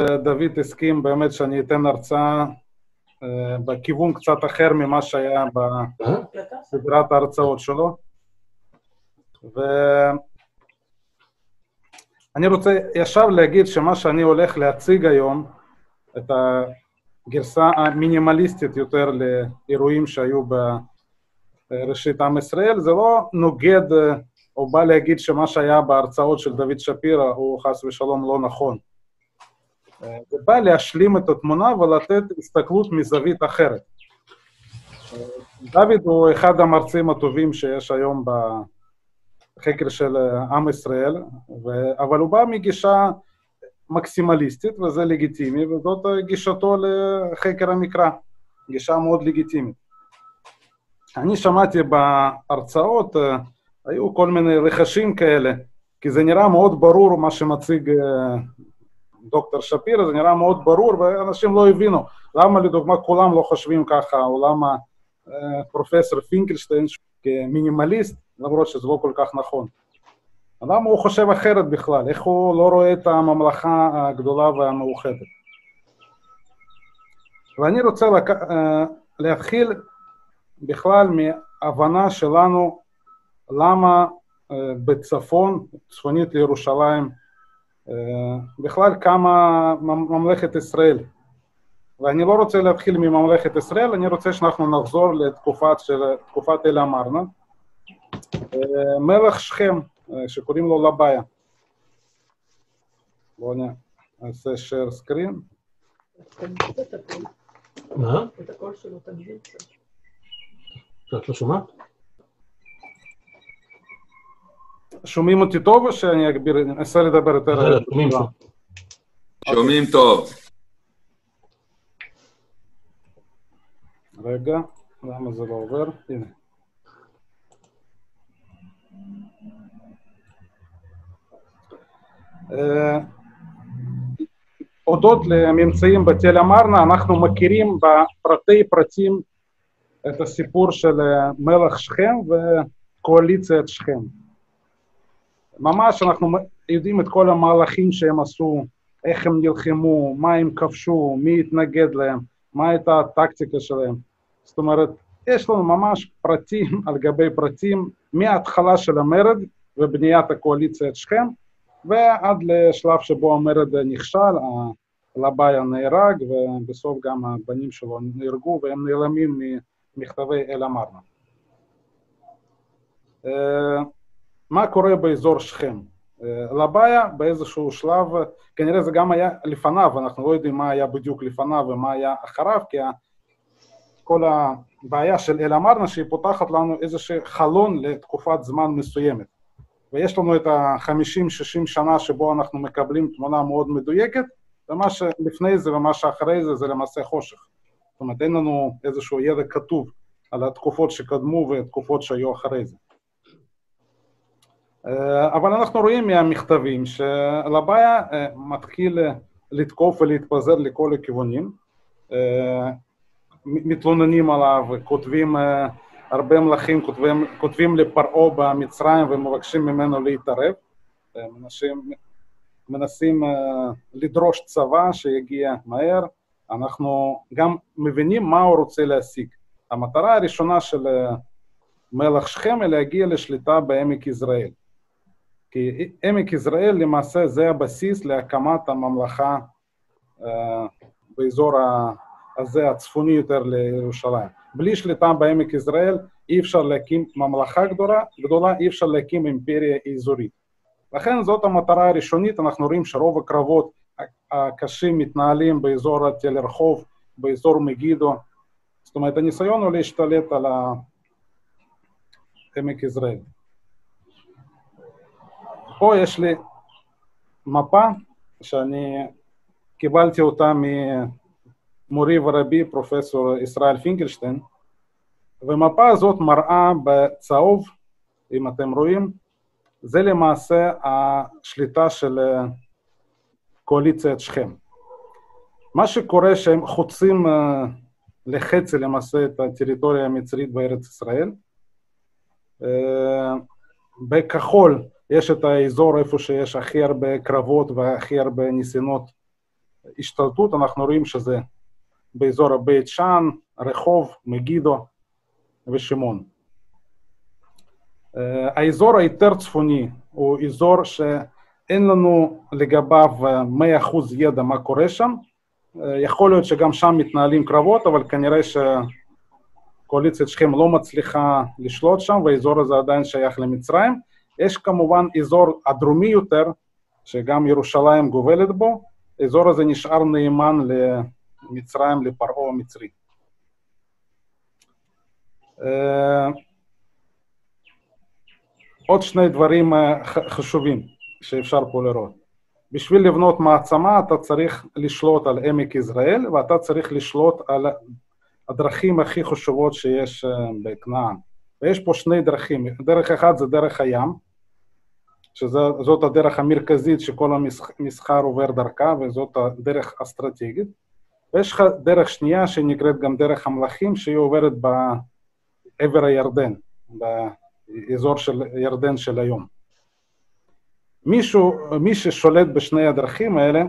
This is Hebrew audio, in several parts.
דוד הסכים באמת שאני אתן הרצאה אה, בכיוון קצת אחר ממה שהיה בסדרת ההרצאות שלו. ואני רוצה ישר להגיד שמה שאני הולך להציג היום, את הגרסה המינימליסטית יותר לאירועים שהיו בראשית עם ישראל, זה לא נוגד או בא להגיד שמה שהיה בהרצאות של דוד שפירא הוא חס ושלום לא נכון. זה בא להשלים את התמונה ולתת הסתכלות מזווית אחרת. דוד הוא אחד המרצים הטובים שיש היום בחקר של עם ישראל, ו... אבל הוא בא מגישה מקסימליסטית, וזה לגיטימי, וזאת גישתו לחקר המקרא, גישה מאוד לגיטימית. אני שמעתי בהרצאות, היו כל מיני רכשים כאלה, כי זה נראה מאוד ברור מה שמציג דוקטור שפירא, זה נראה מאוד ברור, ואנשים לא הבינו. למה לדוגמה כולם לא חושבים ככה, או למה אה, פרופסור פינקלשטיין כמינימליסט, למרות שזה לא כל כך נכון. למה הוא חושב אחרת בכלל? איך הוא לא רואה את הממלכה הגדולה והמאוחדת? ואני רוצה לק... אה, להתחיל בכלל מהבנה שלנו למה אה, בצפון, צפונית לירושלים, בכלל קמה ממלכת ישראל. ואני לא רוצה להתחיל מממלכת ישראל, אני רוצה שאנחנו נחזור לתקופת של, תקופת אל אמרנה. אה, מלך שכם, אה, שקוראים לו לבעיה. בואו נעשה share screen. מה? את הקול שלו קצת. את לא שומעת? שומעים אותי טוב או שאני אגביר, אנסה לדבר יותר... שומעים טוב. שומעים טוב. רגע, למה זה לא עובר? הנה. הודות לממצאים בתל אמרנה, אנחנו מכירים בפרטי פרטים את הסיפור של מלך שכם וקואליציית שכם. ממש אנחנו יודעים את כל המהלכים שהם עשו, איך הם נלחמו, מה הם כבשו, מי התנגד להם, מה הייתה הטקטיקה שלהם. זאת אומרת, יש לנו ממש פרטים על גבי פרטים מההתחלה של המרד ובניית הקואליציית שכם, ועד לשלב שבו המרד נכשל, לבעיה נהרג, ובסוף גם הבנים שלו נהרגו והם נעלמים ממכתבי אל אמרנה. מה קורה באזור שכם. לבעיה באיזשהו שלב, כנראה זה גם היה לפניו, אנחנו לא יודעים מה היה בדיוק לפניו ומה היה אחריו, כי כל הבעיה של אל אמרנה שהיא פותחת לנו איזשהו חלון לתקופת זמן מסוימת. ויש לנו את ה-50-60 שנה שבו אנחנו מקבלים תמונה מאוד מדויקת, ומה שלפני זה ומה שאחרי זה זה למעשה חושך. זאת אומרת, אין לנו איזשהו ידע כתוב על התקופות שקדמו ותקופות שהיו אחרי זה. אבל אנחנו רואים מהמכתבים שלבעיה מתחיל לתקוף ולהתפזר לכל הכיוונים, מתלוננים עליו, כותבים, הרבה מלכים כותבים, כותבים לפרעה במצרים ומבקשים ממנו להתערב, מנסים, מנסים לדרוש צבא שיגיע מהר, אנחנו גם מבינים מה הוא רוצה להשיג. המטרה הראשונה של מלך שכם היא להגיע לשליטה בעמק יזרעאל. כי עמק יזרעאל למעשה זה הבסיס להקמת הממלכה uh, באזור הזה הצפוני יותר לירושלים. בלי שליטה בעמק יזרעאל אי אפשר להקים ממלכה גדולה, גדולה אי אפשר להקים אימפריה אזורית. לכן זאת המטרה הראשונית, אנחנו רואים שרוב הקרבות הקשים מתנהלים באזור תל רחוב, באזור מגידו, זאת אומרת הניסיון הוא להשתלט על עמק יזרעאל. פה יש לי מפה שאני קיבלתי אותה ממורי ורבי פרופסור ישראל פינקלשטיין, ומפה הזאת מראה בצהוב, אם אתם רואים, זה למעשה השליטה של קואליציית שכם. מה שקורה שהם חוצים לחצי למעשה את הטריטוריה המצרית בארץ ישראל. בכחול יש את האזור איפה שיש הכי הרבה קרבות והכי הרבה ניסיונות השתלטות, אנחנו רואים שזה באזור בית שאן, רחוב, מגידו ושמעון. האזור היותר צפוני הוא אזור שאין לנו לגביו 100% ידע מה קורה שם. יכול להיות שגם שם מתנהלים קרבות, אבל כנראה שקואליציית שכם לא מצליחה לשלוט שם, והאזור הזה עדיין שייך למצרים. יש כמובן אזור הדרומי יותר, שגם ירושלים גובלת בו, האזור הזה נשאר נאמן למצרים, לפרעה המצרי. עוד שני דברים חשובים שאפשר פה לראות. בשביל לבנות מעצמה אתה צריך לשלוט על עמק יזרעאל ואתה צריך לשלוט על הדרכים הכי חשובות שיש בכנען. ויש פה שני דרכים, דרך אחת זה דרך הים, שזאת הדרך המרכזית שכל המסחר עובר דרכה וזאת הדרך האסטרטגית. ויש לך דרך שנייה שנקראת גם דרך המלאכים שהיא עוברת בעבר הירדן, באזור של ירדן של היום. מישהו, מי ששולט בשני הדרכים האלה,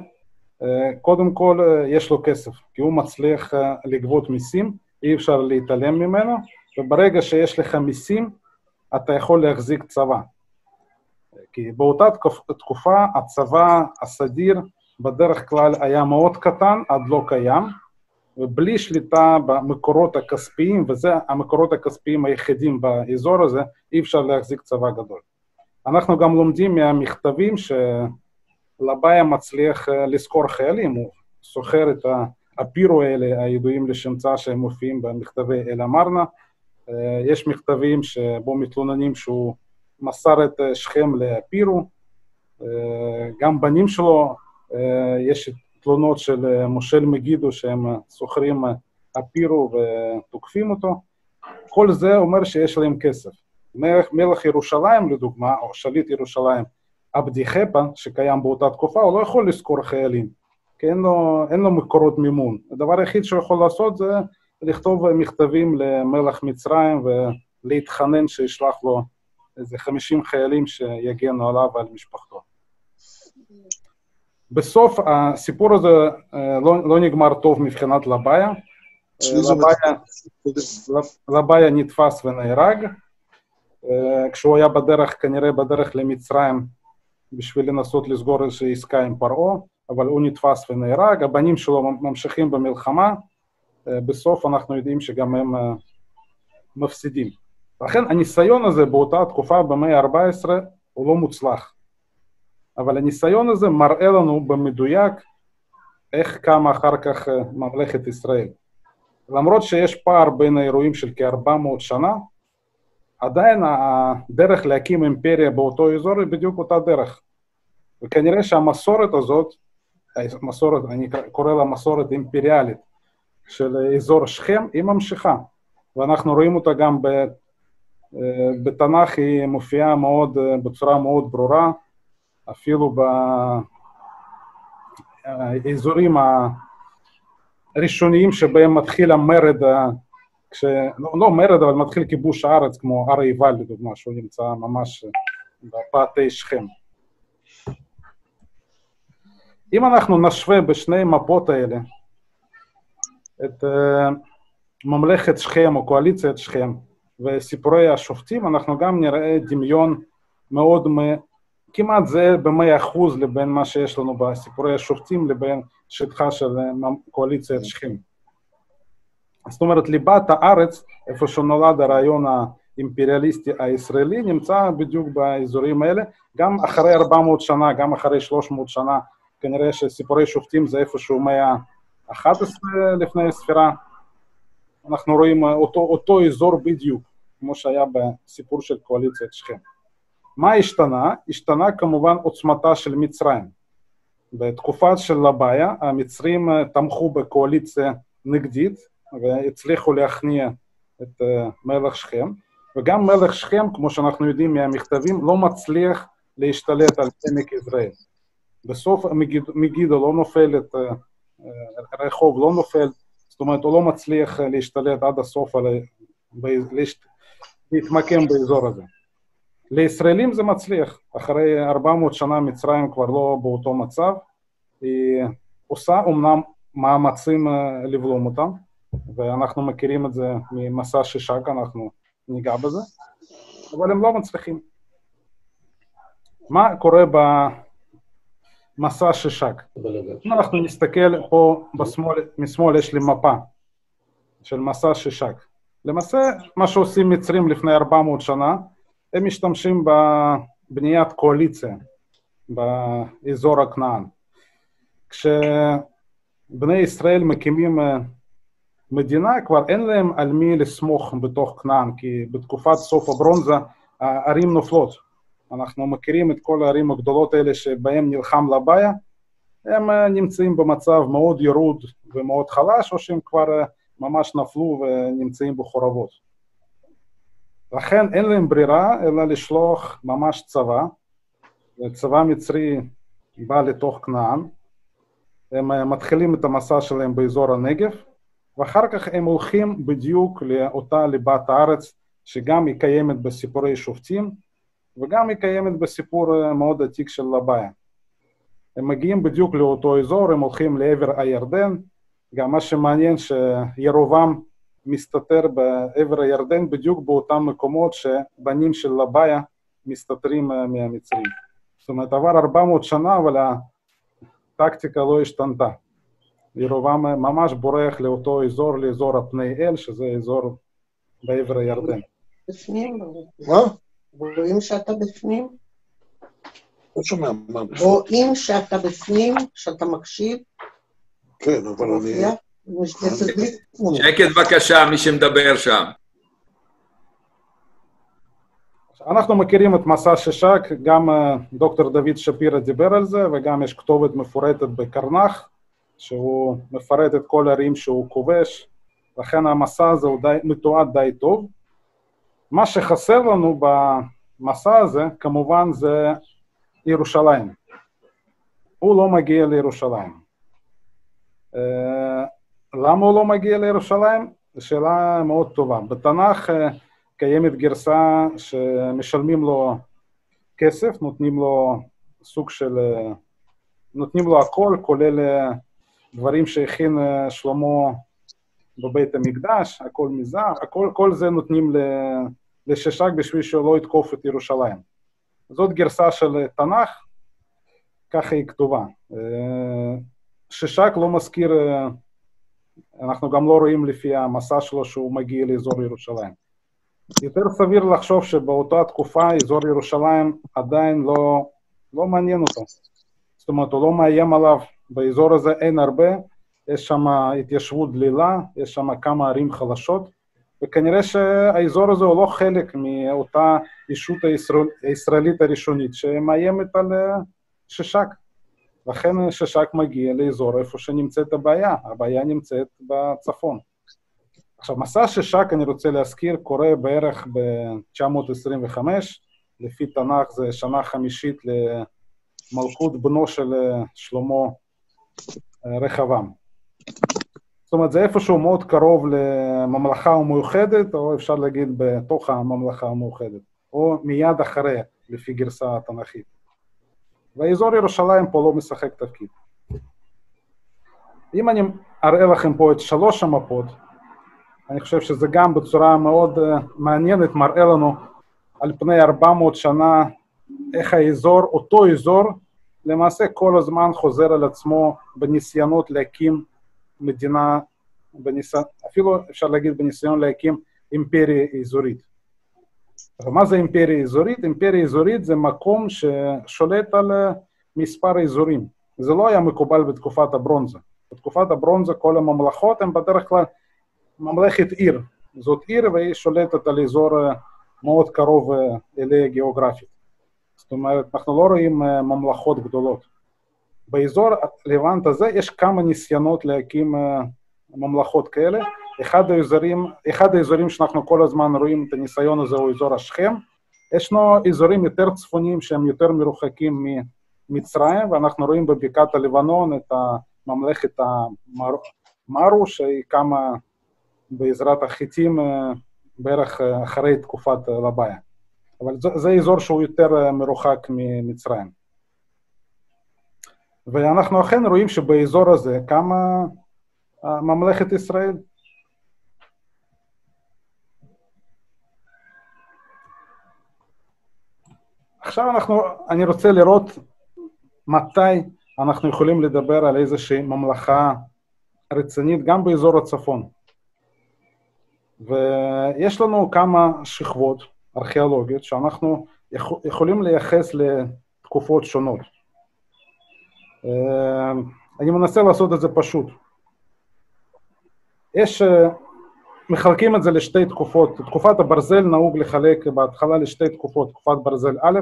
קודם כל יש לו כסף, כי הוא מצליח לגבות מיסים, אי אפשר להתעלם ממנו, וברגע שיש לך מיסים, אתה יכול להחזיק צבא. כי באותה תקופה הצבא הסדיר בדרך כלל היה מאוד קטן עד לא קיים, ובלי שליטה במקורות הכספיים, וזה המקורות הכספיים היחידים באזור הזה, אי אפשר להחזיק צבא גדול. אנחנו גם לומדים מהמכתבים שלבעיה מצליח לשכור חיילים, הוא שוכר את הפירו האלה, הידועים לשמצה שהם מופיעים במכתבי אל-אמרנה. יש מכתבים שבו מתלוננים שהוא מסר את שכם לפירו, גם בנים שלו, יש תלונות של מושל מגידו שהם שוכרים הפירו ותוקפים אותו. כל זה אומר שיש להם כסף. מלך, מלך ירושלים לדוגמה, או שליט ירושלים, עבדי חפה, שקיים באותה תקופה, הוא לא יכול לשכור חיילים, כי אין לו, אין לו מקורות מימון. הדבר היחיד שהוא יכול לעשות זה לכתוב מכתבים למלך מצרים ולהתחנן שישלח לו איזה 50 חיילים שיגנו עליו ועל משפחתו. בסוף הסיפור הזה לא, לא נגמר טוב מבחינת לבעיה. לבעיה נתפס ונהרג. כשהוא היה בדרך, כנראה בדרך למצרים, בשביל לנסות לסגור איזושהי עסקה עם פרעה, אבל הוא נתפס ונהרג, הבנים שלו ממשיכים במלחמה, בסוף אנחנו יודעים שגם הם מפסידים. לכן הניסיון הזה באותה תקופה, במאה ה-14, הוא לא מוצלח. אבל הניסיון הזה מראה לנו במדויק איך קמה אחר כך ממלכת ישראל. למרות שיש פער בין האירועים של כ-400 שנה, עדיין הדרך להקים אימפריה באותו אזור היא בדיוק אותה דרך. וכנראה שהמסורת הזאת, מסורת, אני קורא לה מסורת אימפריאלית של אזור שכם, היא ממשיכה. ואנחנו רואים אותה גם בתנ"ך, היא מופיעה מאוד, בצורה מאוד ברורה, אפילו באזורים הראשוניים שבהם מתחיל המרד כש... לא, לא מרד, אבל מתחיל כיבוש הארץ, כמו הר עיבל לדוגמה, שהוא נמצא ממש בפאתי שכם. אם אנחנו נשווה בשני מפות האלה את uh, ממלכת שכם או קואליציית שכם וסיפורי השופטים, אנחנו גם נראה דמיון מאוד. כמעט זהה במאה אחוז לבין מה שיש לנו בסיפורי השופטים לבין שטחה של קואליציית שכם. זאת אומרת, ליבת הארץ, איפה שנולד הרעיון האימפריאליסטי הישראלי, נמצא בדיוק באזורים האלה, גם אחרי 400 שנה, גם אחרי 300 שנה, כנראה שסיפורי שופטים זה איפשהו מאה ה-11 לפני הספירה. אנחנו רואים אותו, אותו אזור בדיוק, כמו שהיה בסיפור של קואליציית שכם. מה השתנה? השתנה כמובן עוצמתה של מצרים. בתקופה של לבעיה, המצרים תמכו בקואליציה נגדית, והצליחו להכניע את מלך שכם, וגם מלך שכם, כמו שאנחנו יודעים מהמכתבים, לא מצליח להשתלט על עמק יזרעאל. בסוף מגידו לא נופלת, רחוב לא נופל, זאת אומרת, הוא לא מצליח להשתלט עד הסוף, על, להתמקם באזור הזה. לישראלים זה מצליח, אחרי 400 שנה מצרים כבר לא באותו מצב, היא עושה אומנם מאמצים לבלום אותם, ואנחנו מכירים את זה ממסע שישק, אנחנו ניגע בזה, אבל הם לא מצליחים. מה קורה במסע שישק? אם אנחנו נסתכל פה בשמאל, משמאל יש לי מפה של מסע שישק. למעשה, מה שעושים מצרים לפני 400 שנה, הם משתמשים בבניית קואליציה באזור הכנען. כשבני ישראל מקימים מדינה, כבר אין להם על מי לסמוך בתוך כנען, כי בתקופת סוף הברונזה הערים נופלות. אנחנו מכירים את כל הערים הגדולות האלה שבהן נלחם לבעיה, הם נמצאים במצב מאוד ירוד ומאוד חלש, או שהם כבר ממש נפלו ונמצאים בחורבות. לכן אין להם ברירה אלא לשלוח ממש צבא, צבא מצרי בא לתוך כנען, הם מתחילים את המסע שלהם באזור הנגב, ואחר כך הם הולכים בדיוק לאותה ליבת הארץ, שגם היא קיימת בסיפורי שופטים, וגם היא קיימת בסיפור מאוד עתיק של לבעיה. הם מגיעים בדיוק לאותו אזור, הם הולכים לעבר הירדן, גם מה שמעניין שירובעם מסתתר בעבר הירדן בדיוק באותם מקומות שבנים של לבעיה מסתתרים מהמצרים. זאת אומרת, עבר 400 שנה, אבל הטקטיקה לא השתנתה. ירובעם ממש בורח לאותו אזור, לאזור הפני אל, שזה אזור בעבר הירדן. בפנים? מה? רואים שאתה בפנים? לא שומע מה בפנים. רואים שאתה בפנים, שאתה מקשיב? כן, אבל אני... שקט בבקשה, מי שמדבר שם. אנחנו מכירים את מסע שישק, גם דוקטור דוד שפירא דיבר על זה, וגם יש כתובת מפורטת בקרנח, שהוא מפרט את כל הערים שהוא כובש, לכן המסע הזה הוא די, מתועד די טוב. מה שחסר לנו במסע הזה, כמובן, זה ירושלים. הוא לא מגיע לירושלים. Uh, למה הוא לא מגיע לירושלים? זו שאלה מאוד טובה. בתנ"ך uh, קיימת גרסה שמשלמים לו כסף, נותנים לו סוג של... Uh, נותנים לו הכל, כולל דברים שהכין שלמה בבית המקדש, הכל מזהב, הכל, כל זה נותנים לששק בשביל שהוא לא יתקוף את ירושלים. זאת גרסה של תנ"ך, ככה היא כתובה. ששק לא מזכיר, אנחנו גם לא רואים לפי המסע שלו שהוא מגיע לאזור ירושלים. יותר סביר לחשוב שבאותה תקופה אזור ירושלים עדיין לא, לא מעניין אותו. זאת אומרת, הוא לא מאיים עליו, באזור הזה אין הרבה, יש שם התיישבות דלילה, יש שם כמה ערים חלשות, וכנראה שהאזור הזה הוא לא חלק מאותה ישות הישראל, הישראלית הראשונית שמאיימת על ששק. לכן ששק מגיע לאזור איפה שנמצאת הבעיה, הבעיה נמצאת בצפון. עכשיו, מסע ששק, אני רוצה להזכיר, קורה בערך ב-925, לפי תנ"ך זה שנה חמישית למלכות בנו של שלמה רחבעם. זאת אומרת, זה איפשהו מאוד קרוב לממלכה המאוחדת, או אפשר להגיד בתוך הממלכה המאוחדת, או מיד אחריה, לפי גרסה התנ"כית. והאזור ירושלים פה לא משחק תפקיד. אם אני אראה לכם פה את שלוש המפות, אני חושב שזה גם בצורה מאוד uh, מעניינת מראה לנו על פני 400 שנה איך האזור, אותו אזור, למעשה כל הזמן חוזר על עצמו בניסיונות להקים מדינה, בניס... אפילו אפשר להגיד בניסיון להקים אימפריה אזורית. מה זה אימפריה אזורית? אימפריה אזורית זה מקום ששולט על מספר אזורים. זה לא היה מקובל בתקופת הברונזה. בתקופת הברונזה כל הממלכות הן בדרך כלל ממלכת עיר. זאת עיר והיא שולטת על אזור מאוד קרוב אליה גיאוגרפית. זאת אומרת, אנחנו לא רואים ממלכות גדולות. באזור לבנט הזה יש כמה ניסיונות להקים ממלכות כאלה. אחד האזורים, אחד האזורים שאנחנו כל הזמן רואים את הניסיון הזה הוא אזור השכם. ישנו אזורים יותר צפוניים שהם יותר מרוחקים ממצרים, ואנחנו רואים בבקעת הלבנון את ממלכת המרו, שהיא קמה בעזרת החיטים בערך אחרי תקופת לבעיה. אבל זה, זה אזור שהוא יותר מרוחק ממצרים. ואנחנו אכן רואים שבאזור הזה קמה ממלכת ישראל. עכשיו אנחנו, אני רוצה לראות מתי אנחנו יכולים לדבר על איזושהי ממלכה רצינית גם באזור הצפון. ויש לנו כמה שכבות ארכיאולוגיות שאנחנו יכולים לייחס לתקופות שונות. אה, אני מנסה לעשות את זה פשוט. יש, אה, מחלקים את זה לשתי תקופות. תקופת הברזל נהוג לחלק בהתחלה לשתי תקופות, תקופת ברזל א',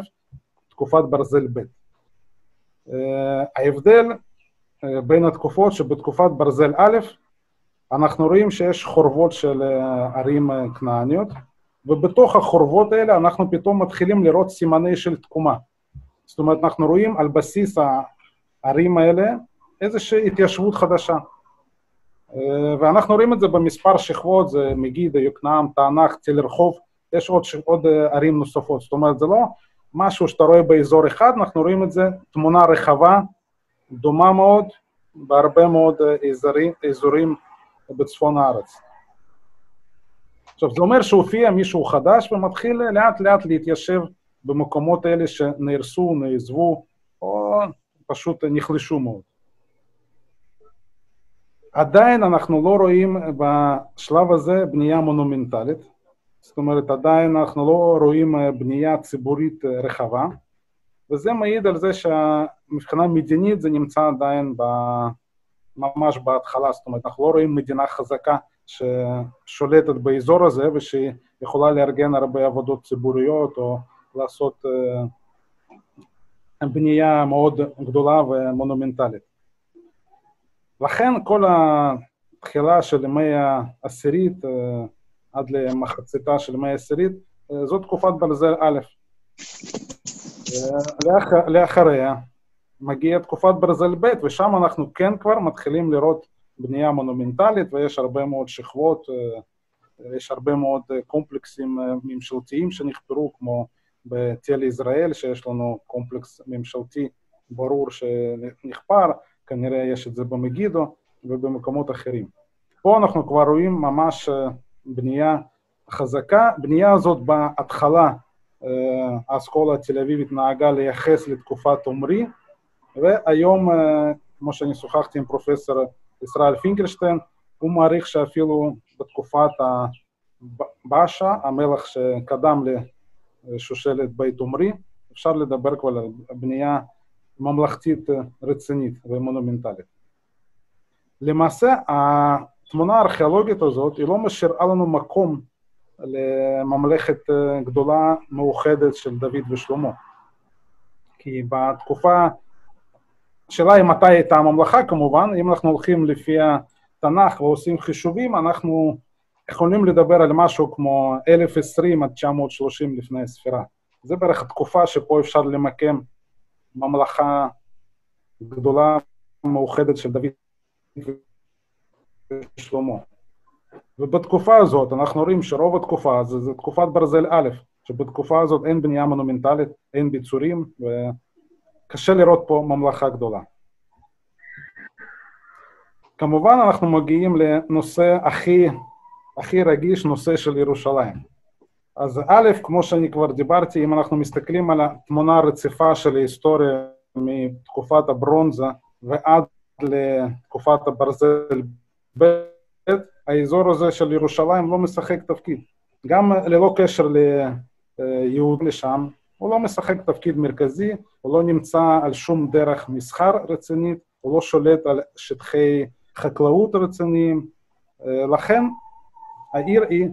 תקופת ברזל ב'. אה, ההבדל בין התקופות שבתקופת ברזל א', אנחנו רואים שיש חורבות של ערים כנעניות, ובתוך החורבות האלה אנחנו פתאום מתחילים לראות סימני של תקומה. זאת אומרת, אנחנו רואים על בסיס הערים האלה איזושהי התיישבות חדשה. אה, ואנחנו רואים את זה במספר שכבות, זה מגידו, יוקנעם, תענך, תל רחוב, יש עוד, עוד אה, ערים נוספות. זאת אומרת, זה לא משהו שאתה רואה באזור אחד, אנחנו רואים את זה תמונה רחבה, דומה מאוד, בהרבה מאוד אה, אזורים, אזורים בצפון הארץ. עכשיו, זה אומר שהופיע מישהו חדש ומתחיל לאט לאט להתיישב במקומות האלה שנהרסו, נעזבו, או פשוט נחלשו מאוד. עדיין אנחנו לא רואים בשלב הזה בנייה מונומנטלית, זאת אומרת עדיין אנחנו לא רואים בנייה ציבורית רחבה, וזה מעיד על זה שמבחינה מדינית זה נמצא עדיין ב... ממש בהתחלה, זאת אומרת אנחנו לא רואים מדינה חזקה ששולטת באזור הזה ושהיא יכולה לארגן הרבה עבודות ציבוריות או לעשות uh, בנייה מאוד גדולה ומונומנטלית. לכן כל התחילה של המאה העשירית uh, עד למחציתה של המאה העשירית, uh, זאת תקופת ברזל א'. לאח, לאחריה מגיעה תקופת ברזל ב', ושם אנחנו כן כבר מתחילים לראות בנייה מונומנטלית ויש הרבה מאוד שכבות, אה, יש הרבה מאוד אה, קומפלקסים אה, ממשלתיים שנחפרו, כמו בתל ישראל, שיש לנו קומפלקס ממשלתי ברור שנחפר, כנראה יש את זה במגידו ובמקומות אחרים. פה אנחנו כבר רואים ממש בנייה חזקה. בנייה הזאת בהתחלה האסכולה התל אביבית נהגה לייחס לתקופת עומרי, והיום, כמו שאני שוחחתי עם פרופסור ישראל פינקלשטיין, הוא מעריך שאפילו בתקופת הבאשה, המלך שקדם לשושלת בית עומרי, אפשר לדבר כבר על בנייה ממלכתית רצינית ומונומנטלית. למעשה, התמונה הארכיאולוגית הזאת, היא לא משאירה לנו מקום לממלכת גדולה מאוחדת של דוד ושלמה. כי בתקופה השאלה היא מתי הייתה הממלכה כמובן, אם אנחנו הולכים לפי התנ"ך ועושים חישובים, אנחנו יכולים לדבר על משהו כמו 1020 עד 930 לפני הספירה. זה בערך התקופה שפה אפשר למקם ממלכה גדולה מאוחדת של דוד ושלמה. ובתקופה הזאת אנחנו רואים שרוב התקופה הזו זה תקופת ברזל א', שבתקופה הזאת אין בנייה מונומנטלית, אין ביצורים, ו... קשה לראות פה ממלכה גדולה. כמובן אנחנו מגיעים לנושא הכי, הכי רגיש, נושא של ירושלים. אז א', כמו שאני כבר דיברתי, אם אנחנו מסתכלים על התמונה הרציפה של ההיסטוריה מתקופת הברונזה ועד לתקופת הברזל ב', האזור הזה של ירושלים לא משחק תפקיד. גם ללא קשר ליהוד לשם, הוא לא משחק תפקיד מרכזי, הוא לא נמצא על שום דרך מסחר רצינית, הוא לא שולט על שטחי חקלאות רציניים, אה, לכן העיר היא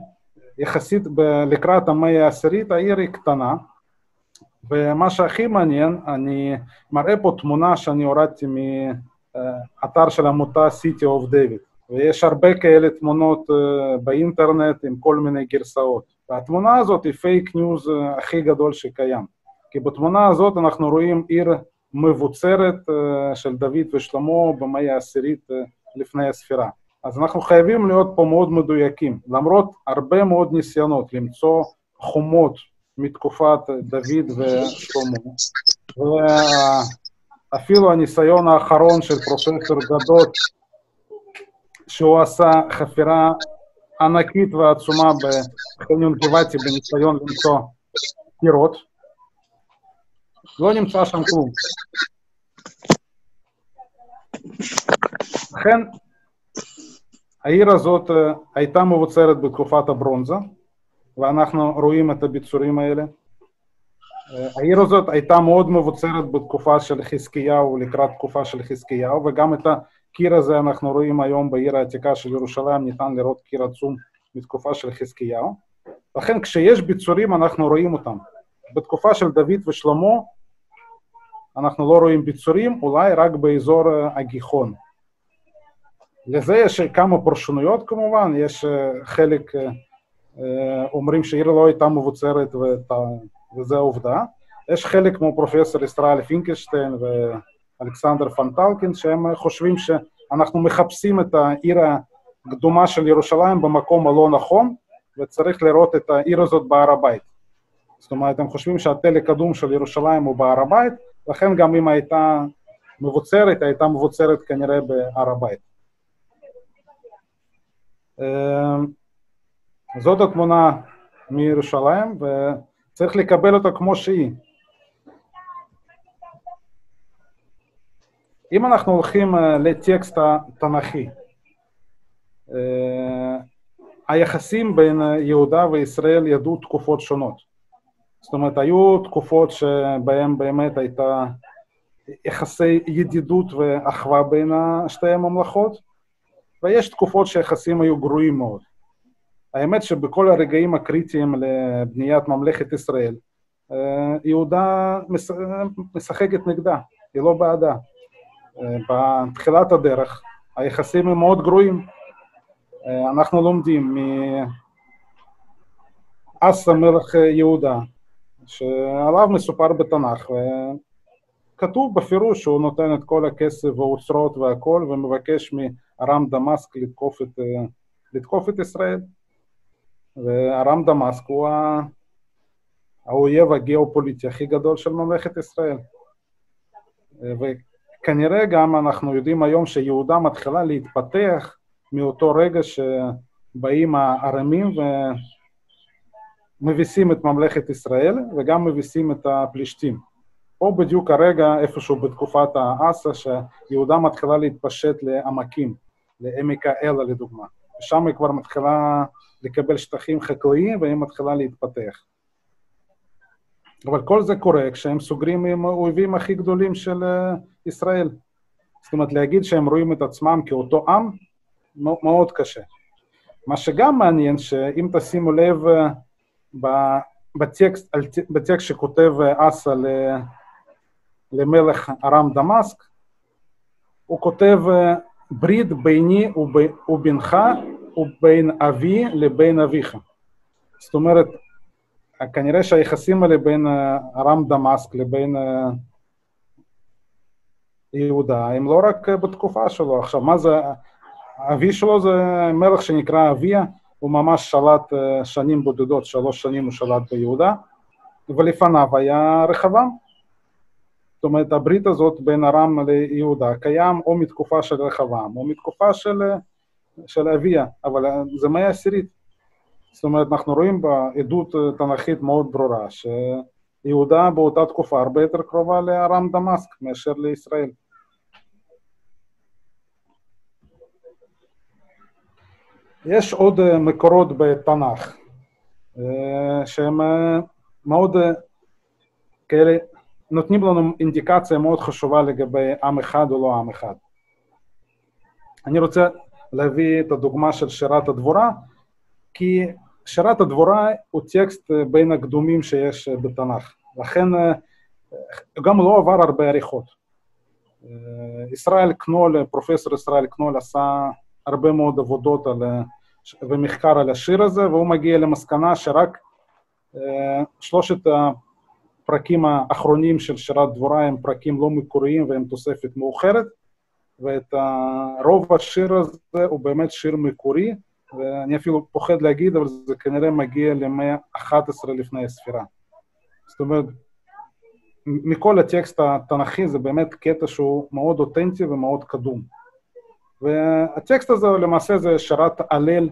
יחסית ב- לקראת המאה העשירית, העיר היא קטנה, ומה שהכי מעניין, אני מראה פה תמונה שאני הורדתי מאתר של עמותה City of David, ויש הרבה כאלה תמונות אה, באינטרנט עם כל מיני גרסאות. והתמונה הזאת היא fake news אה, הכי גדול שקיים. כי בתמונה הזאת אנחנו רואים עיר מבוצרת אה, של דוד ושלמה במאה העשירית אה, לפני הספירה. אז אנחנו חייבים להיות פה מאוד מדויקים, למרות הרבה מאוד ניסיונות למצוא חומות מתקופת דוד ושלמה. אפילו הניסיון האחרון של פרופסור גדות, שהוא עשה חפירה ענקית ועצומה בחניון גבעתי בניסיון למצוא קירות, לא נמצא שם כלום. לכן, העיר הזאת אה, הייתה מבוצרת בתקופת הברונזה, ואנחנו רואים את הביצורים האלה. אה, העיר הזאת הייתה מאוד מבוצרת בתקופה של חזקיהו, לקראת תקופה של חזקיהו, וגם את הקיר הזה אנחנו רואים היום בעיר העתיקה של ירושלים, ניתן לראות קיר עצום בתקופה של חזקיהו. לכן כשיש ביצורים אנחנו רואים אותם. בתקופה של דוד ושלמה אנחנו לא רואים ביצורים, אולי רק באזור אה, הגיחון. לזה יש כמה פרשנויות כמובן, יש אה, חלק אה, אומרים שהעיר לא הייתה מבוצרת וזו עובדה. יש חלק כמו פרופסור ישראל פינקלשטיין ואלכסנדר פנטלקין שהם חושבים שאנחנו מחפשים את העיר הקדומה של ירושלים במקום הלא נכון וצריך לראות את העיר הזאת בהר הבית. זאת אומרת, הם חושבים שהתל הקדום של ירושלים הוא בהר הבית, לכן גם אם הייתה מבוצרת, הייתה מבוצרת כנראה בהר הבית. אה, זאת התמונה מירושלים, וצריך לקבל אותה כמו שהיא. אם אנחנו הולכים אה, לטקסט התנ"כי, אה, היחסים בין יהודה וישראל ידעו תקופות שונות. זאת אומרת, היו תקופות שבהן באמת הייתה יחסי ידידות ואחווה בין שתי הממלכות, ויש תקופות שהיחסים היו גרועים מאוד. האמת שבכל הרגעים הקריטיים לבניית ממלכת ישראל, אה, יהודה משחקת נגדה, היא לא בעדה. אה, בתחילת הדרך היחסים הם מאוד גרועים. אה, אנחנו לומדים מאסא מלך יהודה, שעליו מסופר בתנ"ך, וכתוב בפירוש שהוא נותן את כל הכסף והאוצרות והכל, ומבקש מארם דמאסק לתקוף את, לתקוף את ישראל. וארם דמאסק הוא האויב הגיאופוליטי הכי גדול של ממלכת ישראל. וכנראה גם אנחנו יודעים היום שיהודה מתחילה להתפתח מאותו רגע שבאים הארמים ומביסים את ממלכת ישראל וגם מביסים את הפלישתים. פה בדיוק הרגע, איפשהו בתקופת האסה, שיהודה מתחילה להתפשט לעמקים, לעמק האלה לדוגמה. ושם היא כבר מתחילה לקבל שטחים חקלאיים והיא מתחילה להתפתח. אבל כל זה קורה כשהם סוגרים עם האויבים הכי גדולים של אה, ישראל. זאת אומרת, להגיד שהם רואים את עצמם כאותו עם, מאוד קשה. מה שגם מעניין, שאם תשימו לב אה, בטקסט, בטקסט שכותב אה, אסא למלך ארם דמאסק, הוא כותב ברית ביני ובינך ובין אבי לבין אביך. זאת אומרת, כנראה שהיחסים האלה בין אה, ארם דמאסק לבין אה, יהודה הם לא רק בתקופה שלו. עכשיו, מה זה, אבי שלו זה מלך שנקרא אביה, הוא ממש שלט אה, שנים בודדות, שלוש שנים הוא שלט ביהודה, ולפניו היה רחבעם. זאת אומרת, הברית הזאת בין ארם ליהודה קיים או מתקופה של רחבעם או מתקופה של של אביה, אבל זה מאה עשירית. זאת אומרת, אנחנו רואים בעדות תנ"כית מאוד ברורה, שיהודה באותה תקופה הרבה יותר קרובה לארם דמאסק מאשר לישראל. יש עוד מקורות בתנ"ך שהם מאוד כאלה, נותנים לנו אינדיקציה מאוד חשובה לגבי עם אחד או לא עם אחד. אני רוצה להביא את הדוגמה של שירת הדבורה, כי שירת הדבורה הוא טקסט בין הקדומים שיש בתנ"ך, לכן גם לא עבר הרבה עריכות. ישראל קנול, פרופסור ישראל קנול עשה הרבה מאוד עבודות על, ומחקר על השיר הזה, והוא מגיע למסקנה שרק שלושת הפרקים האחרונים של שירת דבורה הם פרקים לא מקוריים והם תוספת מאוחרת, ואת רוב השיר הזה הוא באמת שיר מקורי, ואני אפילו פוחד להגיד, אבל זה כנראה מגיע למאה ה-11 לפני הספירה. זאת אומרת, מכל הטקסט התנ"כי זה באמת קטע שהוא מאוד אותנטי ומאוד קדום. והטקסט הזה למעשה זה שרת הלל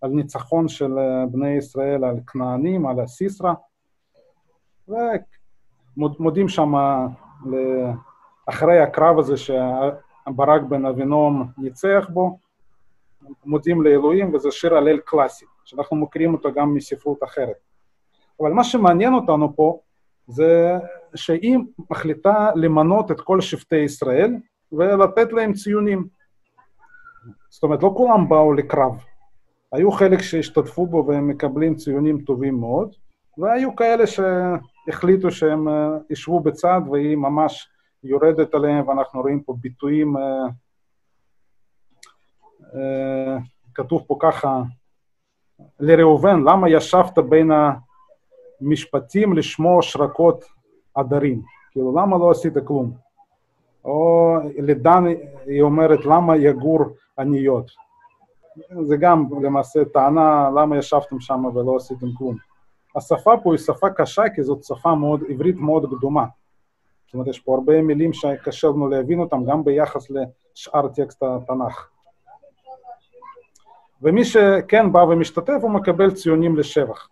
על ניצחון של אה, בני ישראל על כנענים, על הסיסרא, ומודים שם אחרי הקרב הזה שברק בן אבינום ניצח בו, מודים לאלוהים, וזה שיר הלל קלאסי, שאנחנו מכירים אותו גם מספרות אחרת. אבל מה שמעניין אותנו פה זה שהיא מחליטה למנות את כל שבטי ישראל ולתת להם ציונים. זאת אומרת, לא כולם באו לקרב. היו חלק שהשתתפו בו והם מקבלים ציונים טובים מאוד, והיו כאלה שהחליטו שהם אה, ישבו בצד והיא ממש יורדת עליהם, ואנחנו רואים פה ביטויים, אה, אה, כתוב פה ככה, לראובן, למה ישבת בין המשפטים לשמוע שרקות עדרים? כאילו, למה לא עשית כלום? או לדן היא אומרת, למה יגור עניות? זה גם למעשה טענה למה ישבתם שם ולא עשיתם כלום. השפה פה היא שפה קשה כי זאת שפה מאוד, עברית מאוד קדומה. זאת אומרת, יש פה הרבה מילים שקשה לנו להבין אותם, גם ביחס לשאר טקסט התנ"ך. ומי שכן בא ומשתתף, הוא מקבל ציונים לשבח.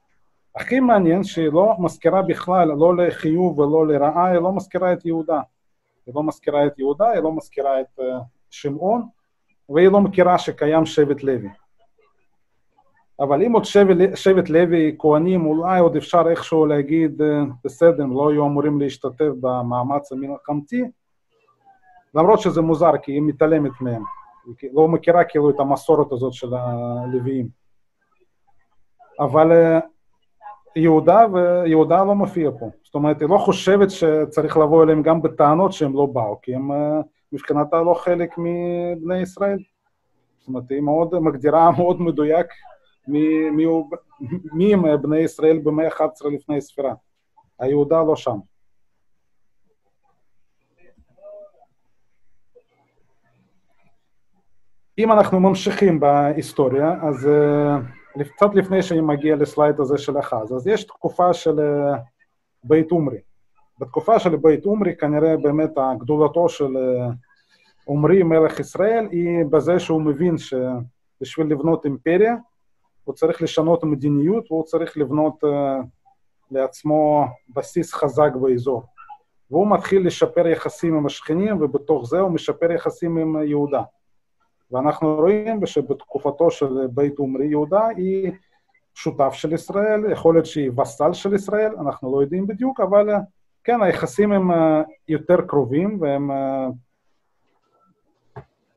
הכי מעניין שהיא לא מזכירה בכלל, לא לחיוב ולא לרעה, היא לא מזכירה את יהודה. היא לא מזכירה את יהודה, היא לא מזכירה את uh, שמעון, והיא לא מכירה שקיים שבט לוי. אבל אם עוד שבט, שבט לוי, כהנים, אולי עוד אפשר איכשהו להגיד, אה, בסדר, לא היו אמורים להשתתף במאמץ המלחמתי, למרות שזה מוזר, כי היא מתעלמת מהם. היא לא מכירה כאילו את המסורת הזאת של הלוויים. אבל אה, יהודה, ויהודה לא מופיע פה. זאת אומרת, היא לא חושבת שצריך לבוא אליהם גם בטענות שהם לא באו, כי הם אה, מבחינתה לא חלק מבני ישראל. זאת אומרת, היא מאוד מגדירה מאוד מדויק מי, הם בני ישראל במאה ה-11 לפני ספירה. היהודה לא שם. אם אנחנו ממשיכים בהיסטוריה, אז uh, קצת לפני שאני מגיע לסלייד הזה של אחז, אז יש תקופה של uh, בית עומרי. בתקופה של בית עומרי כנראה באמת הגדולתו של uh, עומרי מלך ישראל היא בזה שהוא מבין שבשביל לבנות אימפריה הוא צריך לשנות מדיניות והוא צריך לבנות uh, לעצמו בסיס חזק באזור. והוא מתחיל לשפר יחסים עם השכנים ובתוך זה הוא משפר יחסים עם יהודה. ואנחנו רואים שבתקופתו של בית עומרי יהודה היא שותף של ישראל, יכול להיות שהיא וסל של ישראל, אנחנו לא יודעים בדיוק, אבל כן, היחסים הם יותר קרובים והם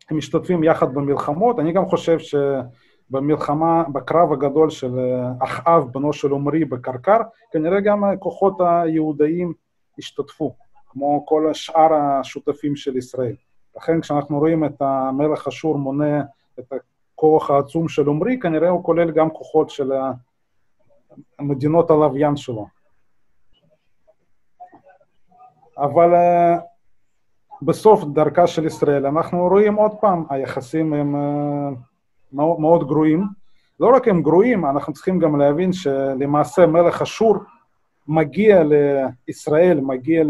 הם משתתפים יחד במלחמות. אני גם חושב שבמלחמה, בקרב הגדול של אחאב, בנו של עומרי בקרקר, כנראה גם הכוחות היהודאים השתתפו, כמו כל שאר השותפים של ישראל. לכן כשאנחנו רואים את המלך אשור מונה את הכוח העצום של עומרי, כנראה הוא כולל גם כוחות של מדינות הלוויין שלו. אבל uh, בסוף דרכה של ישראל אנחנו רואים עוד פעם, היחסים הם מאוד, מאוד גרועים. לא רק הם גרועים, אנחנו צריכים גם להבין שלמעשה מלך אשור מגיע לישראל, מגיע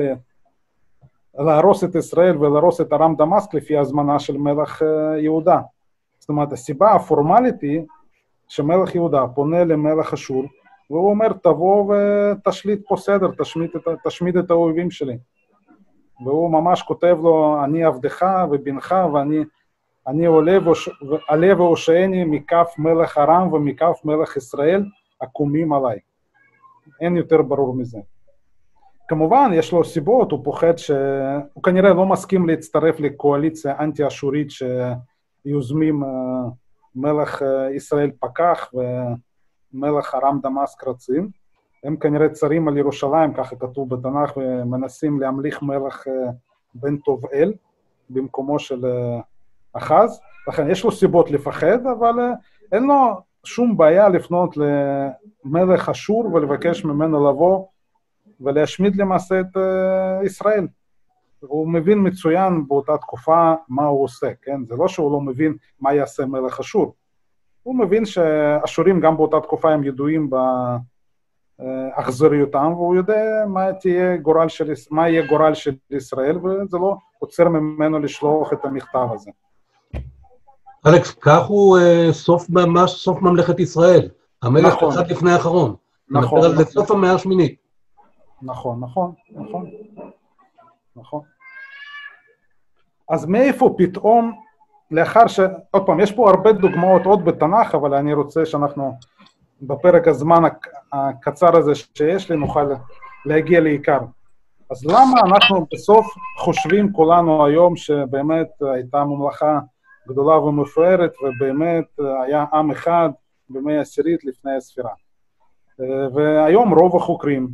להרוס את ישראל ולהרוס את ארם דמאסק לפי הזמנה של מלך יהודה. זאת אומרת, הסיבה הפורמלית היא שמלך יהודה פונה למלך אשור, והוא אומר, תבוא ותשליט פה סדר, תשמיד את, תשמיד את האויבים שלי. והוא ממש כותב לו, אני עבדך ובנך, ואני אני עולה, והושעני מכף מלך ארם ומכף מלך ישראל, עקומים עליי. אין יותר ברור מזה. כמובן, יש לו סיבות, הוא פוחד ש... הוא כנראה לא מסכים להצטרף לקואליציה אנטי-אשורית שיוזמים uh, מלך uh, ישראל פקח ומלך ארם דמאסק רצים. הם כנראה צרים על ירושלים, ככה כתוב בתנ"ך, ומנסים להמליך מלך uh, בן טוב-אל במקומו של אחז. לכן יש לו סיבות לפחד, אבל uh, אין לו שום בעיה לפנות למלך אשור ולבקש ממנו לבוא ולהשמיד למעשה את uh, ישראל. הוא מבין מצוין באותה תקופה מה הוא עושה, כן? זה לא שהוא לא מבין מה יעשה מלך אשור. הוא מבין שאשורים גם באותה תקופה הם ידועים אכזריותם, והוא יודע מה, תהיה גורל של, מה יהיה גורל של ישראל, וזה לא עוצר ממנו לשלוח את המכתב הזה. אלכס, כך הוא uh, סוף, ממש סוף ממלכת ישראל. המלך נכון. קצת לפני האחרון. נכון. נכון. סוף המאה השמינית. נכון, נכון, נכון. נכון. אז מאיפה פתאום, לאחר ש... עוד פעם, יש פה הרבה דוגמאות עוד בתנ"ך, אבל אני רוצה שאנחנו בפרק הזמן הקצר הזה שיש לי נוכל להגיע לעיקר. אז למה אנחנו בסוף חושבים כולנו היום שבאמת הייתה ממלכה גדולה ומפוארת ובאמת היה עם אחד במאה העשירית לפני הספירה? והיום רוב החוקרים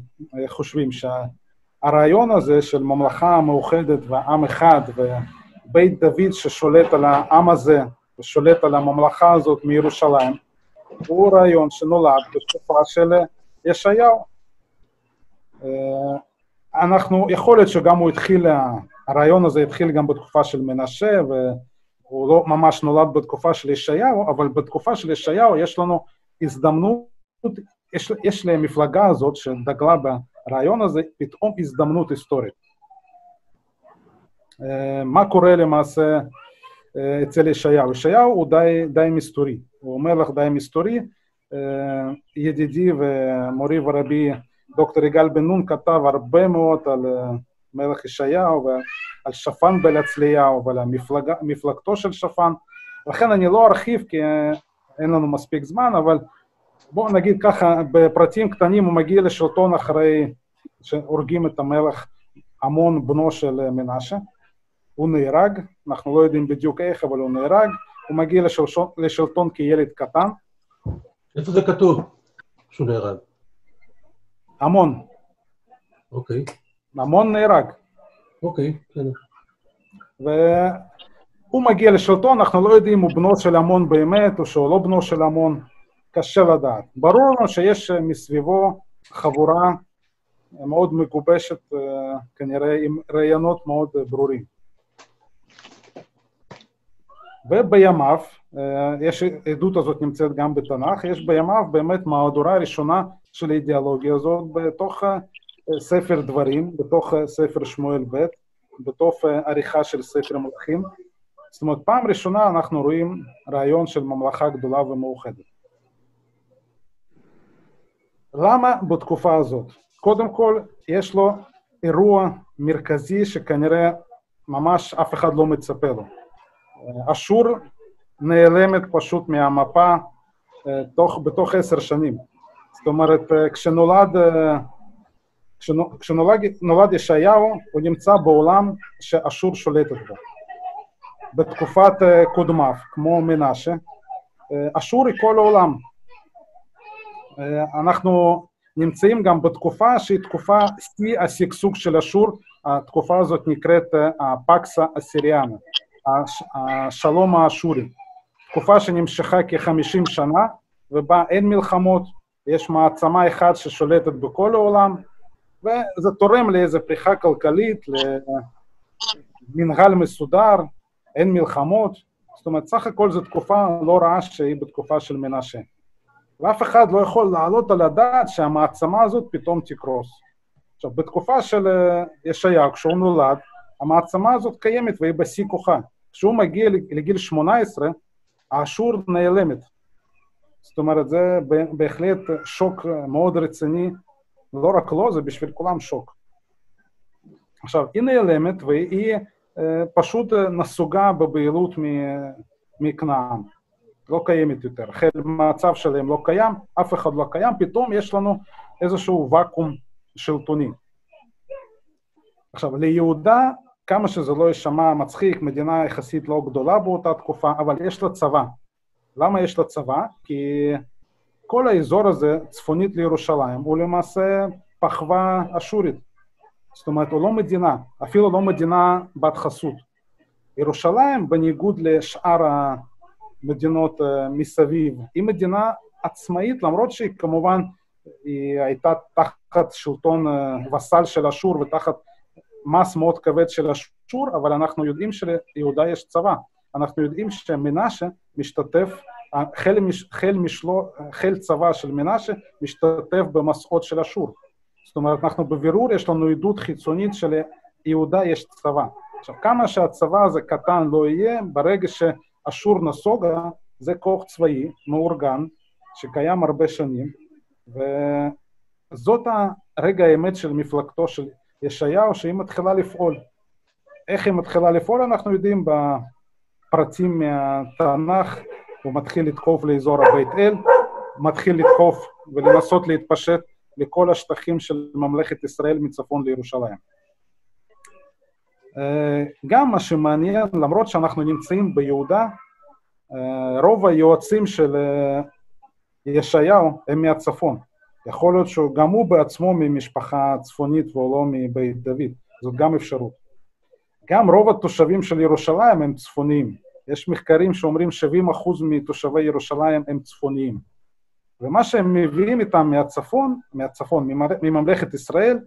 חושבים שהרעיון הזה של ממלכה מאוחדת ועם אחד ובית דוד ששולט על העם הזה ושולט על הממלכה הזאת מירושלים, הוא רעיון שנולד בתקופה של ישעיהו. אה, אנחנו, יכול להיות שגם הוא התחיל, הרעיון הזה התחיל גם בתקופה של מנשה, והוא לא ממש נולד בתקופה של ישעיהו, אבל בתקופה של ישעיהו יש לנו הזדמנות, יש, יש למפלגה הזאת שדגלה ברעיון הזה פתאום הזדמנות היסטורית. אה, מה קורה למעשה אה, אצל ישעיהו? ישעיהו הוא די, די מסתורי. הוא אומר לך די מסתורי. אה, ידידי ומורי ורבי דוקטור יגאל בן נון כתב הרבה מאוד על מלך ישעיהו ועל שפן בן הצליהו ועל מפלגתו של שפן. לכן אני לא ארחיב כי אין לנו מספיק זמן, אבל בואו נגיד ככה, בפרטים קטנים הוא מגיע לשלטון אחרי שהורגים את המלך עמון, בנו של מנשה. הוא נהרג, אנחנו לא יודעים בדיוק איך, אבל הוא נהרג. הוא מגיע לשלטון, לשלטון כילד קטן. איפה זה כתוב שהוא נהרג? המון. אוקיי. המון נהרג. אוקיי, בסדר. והוא מגיע לשלטון, אנחנו לא יודעים אם הוא בנו של המון באמת או שהוא לא בנו של המון, קשה לדעת. ברור לנו שיש מסביבו חבורה מאוד מגובשת, אה, כנראה עם רעיונות מאוד ברורים. ובימיו, אה, יש, העדות הזאת נמצאת גם בתנ"ך, יש בימיו באמת מהדורה ראשונה של האידיאולוגיה הזאת בתוך אה, ספר דברים, בתוך אה, ספר שמואל ב', בתוך עריכה של ספר מלכים. זאת אומרת, פעם ראשונה אנחנו רואים רעיון של ממלכה גדולה ומאוחדת. למה בתקופה הזאת? קודם כל, יש לו אירוע מרכזי שכנראה ממש אף אחד לא מצפה לו. אשור נעלמת פשוט מהמפה אה, תוך, בתוך עשר שנים. זאת אומרת, אה, כשנולד, אה, כשנולד ישעיהו, הוא נמצא בעולם שאשור שולטת בו. בתקופת קודמיו, כמו מנשה, אשור היא כל העולם. אנחנו נמצאים גם בתקופה שהיא תקופה שיא השגשוג של אשור, התקופה הזאת נקראת הפקס האסיריאנה. השלום האשורי, תקופה שנמשכה כ-50 שנה, ובה אין מלחמות, יש מעצמה אחת ששולטת בכל העולם, וזה תורם לאיזו פריחה כלכלית, למנהל מסודר, אין מלחמות, זאת אומרת, סך הכל זו תקופה לא רעה שהיא בתקופה של מנשה. ואף אחד לא יכול להעלות על הדעת שהמעצמה הזאת פתאום תקרוס. עכשיו, בתקופה של ישעיהו, כשהוא נולד, המעצמה הזאת קיימת והיא בשיא כוחה. כשהוא מגיע לגיל 18, האשור נעלמת. זאת אומרת, זה בהחלט שוק מאוד רציני, לא רק לו, זה בשביל כולם שוק. עכשיו, היא נעלמת והיא אה, פשוט נסוגה בבהילות מכנען. לא קיימת יותר. חלק מהמצב שלהם לא קיים, אף אחד לא קיים, פתאום יש לנו איזשהו ואקום שלטוני. עכשיו, ליהודה כמה שזה לא יישמע מצחיק, מדינה יחסית לא גדולה באותה תקופה, אבל יש לה צבא. למה יש לה צבא? כי כל האזור הזה, צפונית לירושלים, הוא למעשה פחווה אשורית. זאת אומרת, הוא לא מדינה, אפילו לא מדינה בת חסות. ירושלים, בניגוד לשאר המדינות אה, מסביב, היא מדינה עצמאית, למרות שהיא כמובן, היא הייתה תחת שלטון אה, וסל של אשור ותחת מס מאוד כבד של אשור, אבל אנחנו יודעים שליהודה יש צבא. אנחנו יודעים שמנשה משתתף חיל, חיל, משלו, חיל צבא של מנשה משתתף במסעות של אשור. זאת אומרת, אנחנו בבירור, יש לנו עדות חיצונית שליהודה יש צבא. עכשיו, כמה שהצבא הזה קטן לא יהיה, ברגע שאשור נסוגה, זה כוח צבאי מאורגן, שקיים הרבה שנים, וזאת הרגע האמת של מפלגתו של ישעיהו, שהיא מתחילה לפעול. איך היא מתחילה לפעול, אנחנו יודעים בפרטים מהתנ"ך, הוא מתחיל לתקוף לאזור הבית אל, מתחיל לתקוף ולנסות להתפשט לכל השטחים של ממלכת ישראל מצפון לירושלים. אה, גם מה שמעניין, למרות שאנחנו נמצאים ביהודה, אה, רוב היועצים של אה, ישעיהו הם מהצפון. יכול להיות שגם הוא בעצמו ממשפחה צפונית והוא לא מבית דוד, זאת גם אפשרות. גם רוב התושבים של ירושלים הם צפוניים. יש מחקרים שאומרים 70% מתושבי ירושלים הם צפוניים. ומה שהם מביאים איתם מהצפון, מהצפון, מממלכת ישראל,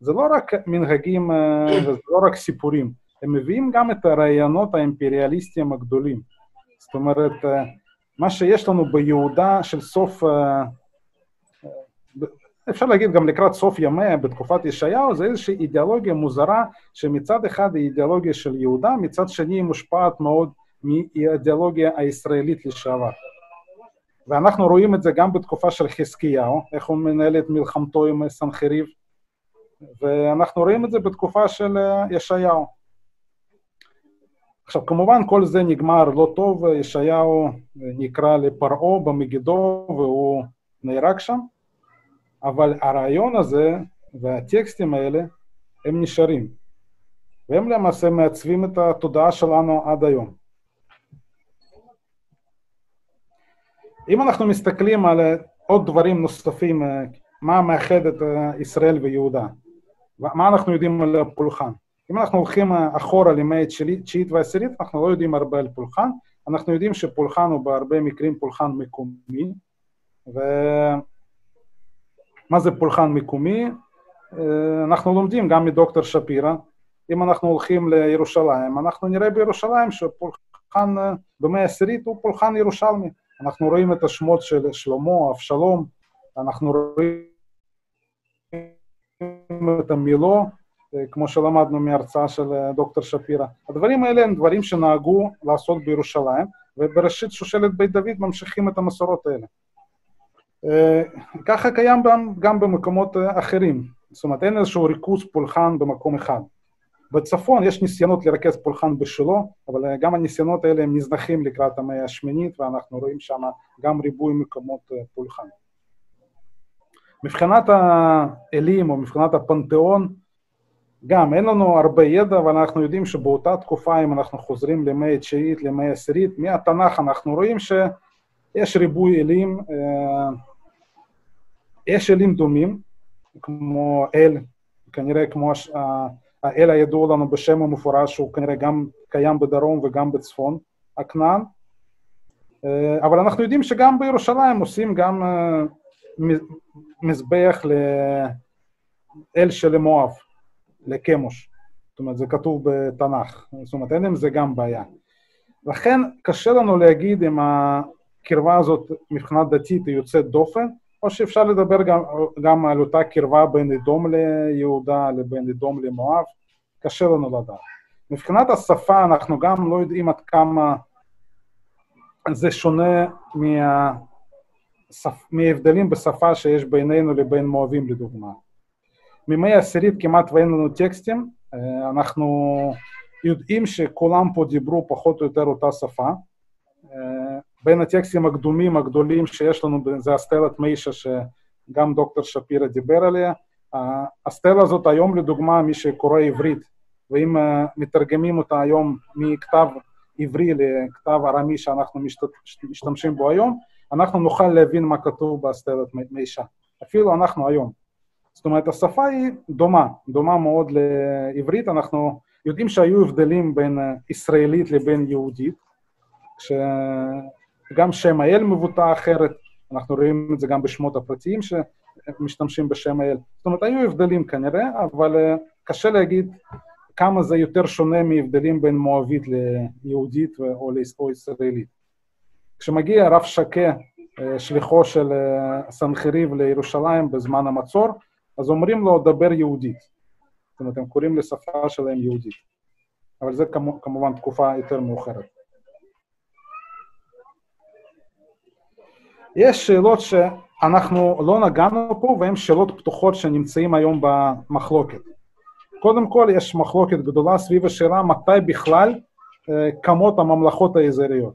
זה לא רק מנהגים וזה אה, לא רק סיפורים, הם מביאים גם את הרעיונות האימפריאליסטיים הגדולים. זאת אומרת, אה, מה שיש לנו ביהודה של סוף, אה, אפשר להגיד גם לקראת סוף ימיה, בתקופת ישעיהו, זה איזושהי אידיאולוגיה מוזרה, שמצד אחד היא אידיאולוגיה של יהודה, מצד שני היא מושפעת מאוד מהאידיאולוגיה הישראלית לשעבר. ואנחנו רואים את זה גם בתקופה של חזקיהו, איך הוא מנהל את מלחמתו עם סנחריב, ואנחנו רואים את זה בתקופה של אה, ישעיהו. עכשיו, כמובן כל זה נגמר לא טוב, ישעיהו נקרא לפרעה במגידו והוא נהרג שם, אבל הרעיון הזה והטקסטים האלה הם נשארים, והם למעשה מעצבים את התודעה שלנו עד היום. אם אנחנו מסתכלים על עוד דברים נוספים, מה מאחד את ישראל ויהודה, מה אנחנו יודעים על הפולחן? אם אנחנו הולכים אחורה למאה התשיעית והעשירית, אנחנו לא יודעים הרבה על פולחן, אנחנו יודעים שפולחן הוא בהרבה מקרים פולחן מקומי, ומה זה פולחן מקומי? אנחנו לומדים גם מדוקטור שפירא, אם אנחנו הולכים לירושלים, אנחנו נראה בירושלים שפולחן במאה העשירית הוא פולחן ירושלמי. אנחנו רואים את השמות של שלמה, אבשלום, אנחנו רואים את המילו, כמו שלמדנו מהרצאה של דוקטור שפירא. הדברים האלה הם דברים שנהגו לעשות בירושלים, ובראשית שושלת בית דוד ממשיכים את המסורות האלה. ככה קיים גם במקומות אחרים, זאת אומרת אין איזשהו ריכוז פולחן במקום אחד. בצפון יש ניסיונות לרכז פולחן בשלו, אבל אה, גם הניסיונות האלה הם נזנחים לקראת המאה השמינית, ואנחנו רואים שם גם ריבוי מקומות אה, פולחן. מבחינת האלים או מבחינת הפנתיאון, גם אין לנו הרבה ידע, אבל אנחנו יודעים שבאותה תקופה, אם אנחנו חוזרים למאה התשיעית, למאה העשירית, מהתנ"ך אנחנו רואים שיש ריבוי אלים, אה, יש אלים דומים, כמו אל, כנראה כמו האל הידוע לנו בשם המפורש, שהוא כנראה גם קיים בדרום וגם בצפון הכנען. אה, אבל אנחנו יודעים שגם בירושלים עושים גם אה, מזבח לאל של מואב, לקמוש. זאת אומרת, זה כתוב בתנ"ך. זאת אומרת, אין עם זה גם בעיה. לכן קשה לנו להגיד אם הקרבה הזאת מבחינה דתית היא יוצאת דופן, או שאפשר לדבר גם, גם על אותה קרבה בין אדום ליהודה לבין אדום למואב, קשה לנו לדעת. מבחינת השפה אנחנו גם לא יודעים עד כמה זה שונה מה... מההבדלים בשפה שיש בינינו לבין מואבים לדוגמה. מימי עשירית כמעט ואין לנו טקסטים, אה, אנחנו יודעים שכולם פה דיברו פחות או יותר אותה שפה. אה, בין הטקסטים הקדומים הגדולים שיש לנו זה הסטלת מיישה שגם דוקטור שפירא דיבר עליה. הסטלה הזאת היום לדוגמה, מי שקורא עברית, ואם מתרגמים אותה היום מכתב עברי לכתב ארמי שאנחנו משתמשים בו היום, אנחנו נוכל להבין מה כתוב בסטלת מישה. אפילו אנחנו היום. זאת אומרת, השפה היא דומה, דומה מאוד לעברית. אנחנו יודעים שהיו הבדלים בין ישראלית לבין יהודית, שגם שם האל מבוטא אחרת, אנחנו רואים את זה גם בשמות הפרטיים שמשתמשים בשם האל. זאת אומרת, היו הבדלים כנראה, אבל קשה להגיד כמה זה יותר שונה מהבדלים בין מואבית ליהודית או ישראלית. כשמגיע הרב שקה, אה, שליחו של אה, סנחריב לירושלים בזמן המצור, אז אומרים לו, דבר יהודית. זאת אומרת, הם קוראים לשפה שלהם יהודית. אבל זה כמובן תקופה יותר מאוחרת. יש שאלות שאנחנו לא נגענו פה, והן שאלות פתוחות שנמצאים היום במחלוקת. קודם כל, יש מחלוקת גדולה סביב השאלה מתי בכלל אה, קמות הממלכות האזוריות.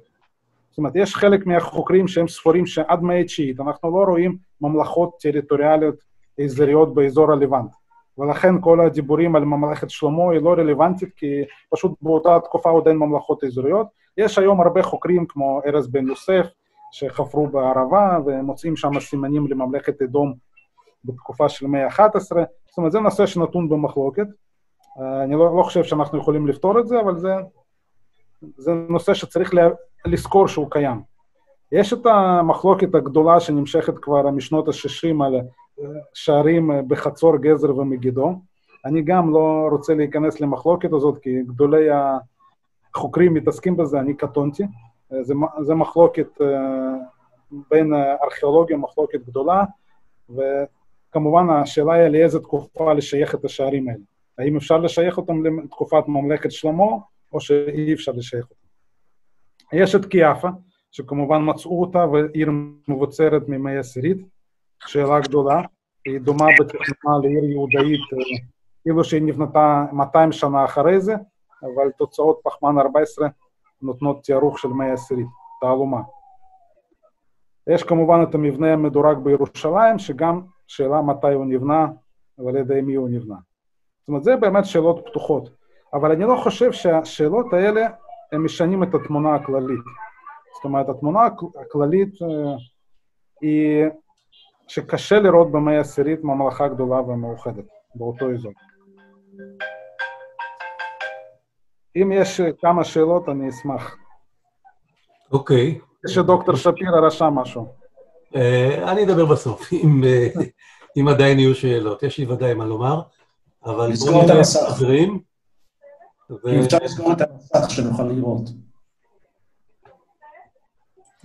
זאת אומרת, יש חלק מהחוקרים שהם ספורים שעד מאה התשיעית אנחנו לא רואים ממלכות טריטוריאליות אזוריות באזור הלבנט. ולכן כל הדיבורים על ממלכת שלמה היא לא רלוונטית, כי פשוט באותה תקופה עוד אין ממלכות אזוריות. יש היום הרבה חוקרים כמו ארז בן יוסף, שחפרו בערבה ומוצאים שם סימנים לממלכת אדום בתקופה של מאה ה-11. זאת אומרת, זה נושא שנתון במחלוקת. אני לא, לא חושב שאנחנו יכולים לפתור את זה, אבל זה, זה נושא שצריך לה, לזכור שהוא קיים. יש את המחלוקת הגדולה שנמשכת כבר משנות ה-60 על שערים בחצור, גזר ומגידו. אני גם לא רוצה להיכנס למחלוקת הזאת, כי גדולי החוקרים מתעסקים בזה, אני קטונתי. זה, זה מחלוקת בין ארכיאולוגיה, מחלוקת גדולה, וכמובן השאלה היא לאיזה תקופה לשייך את השערים האלה. האם אפשר לשייך אותם לתקופת ממלכת שלמה, או שאי אפשר לשייך אותם. יש את קיאפה, שכמובן מצאו אותה, ועיר מבוצרת ממאה עשירית, שאלה גדולה, היא דומה בתכנונה לעיר יהודאית, כאילו שהיא נבנתה 200 שנה אחרי זה, אבל תוצאות פחמן 14 נותנות תיארוך של מאה עשירית, תעלומה. יש כמובן את המבנה המדורג בירושלים, שגם שאלה מתי הוא נבנה ועל ידי מי הוא נבנה. זאת אומרת, זה באמת שאלות פתוחות. אבל אני לא חושב שהשאלות האלה, הם משנים את התמונה הכללית. זאת אומרת, התמונה הכללית היא שקשה לראות במאה העשירית ממלכה גדולה ומאוחדת באותו אזור. אם יש כמה שאלות, אני אשמח. אוקיי. יש שדוקטור שפירא רשם משהו. אני אדבר בסוף, אם עדיין יהיו שאלות. יש לי ודאי מה לומר, אבל בואו נראה את החברים. אם אפשר לסגור את המסך שנוכל לראות.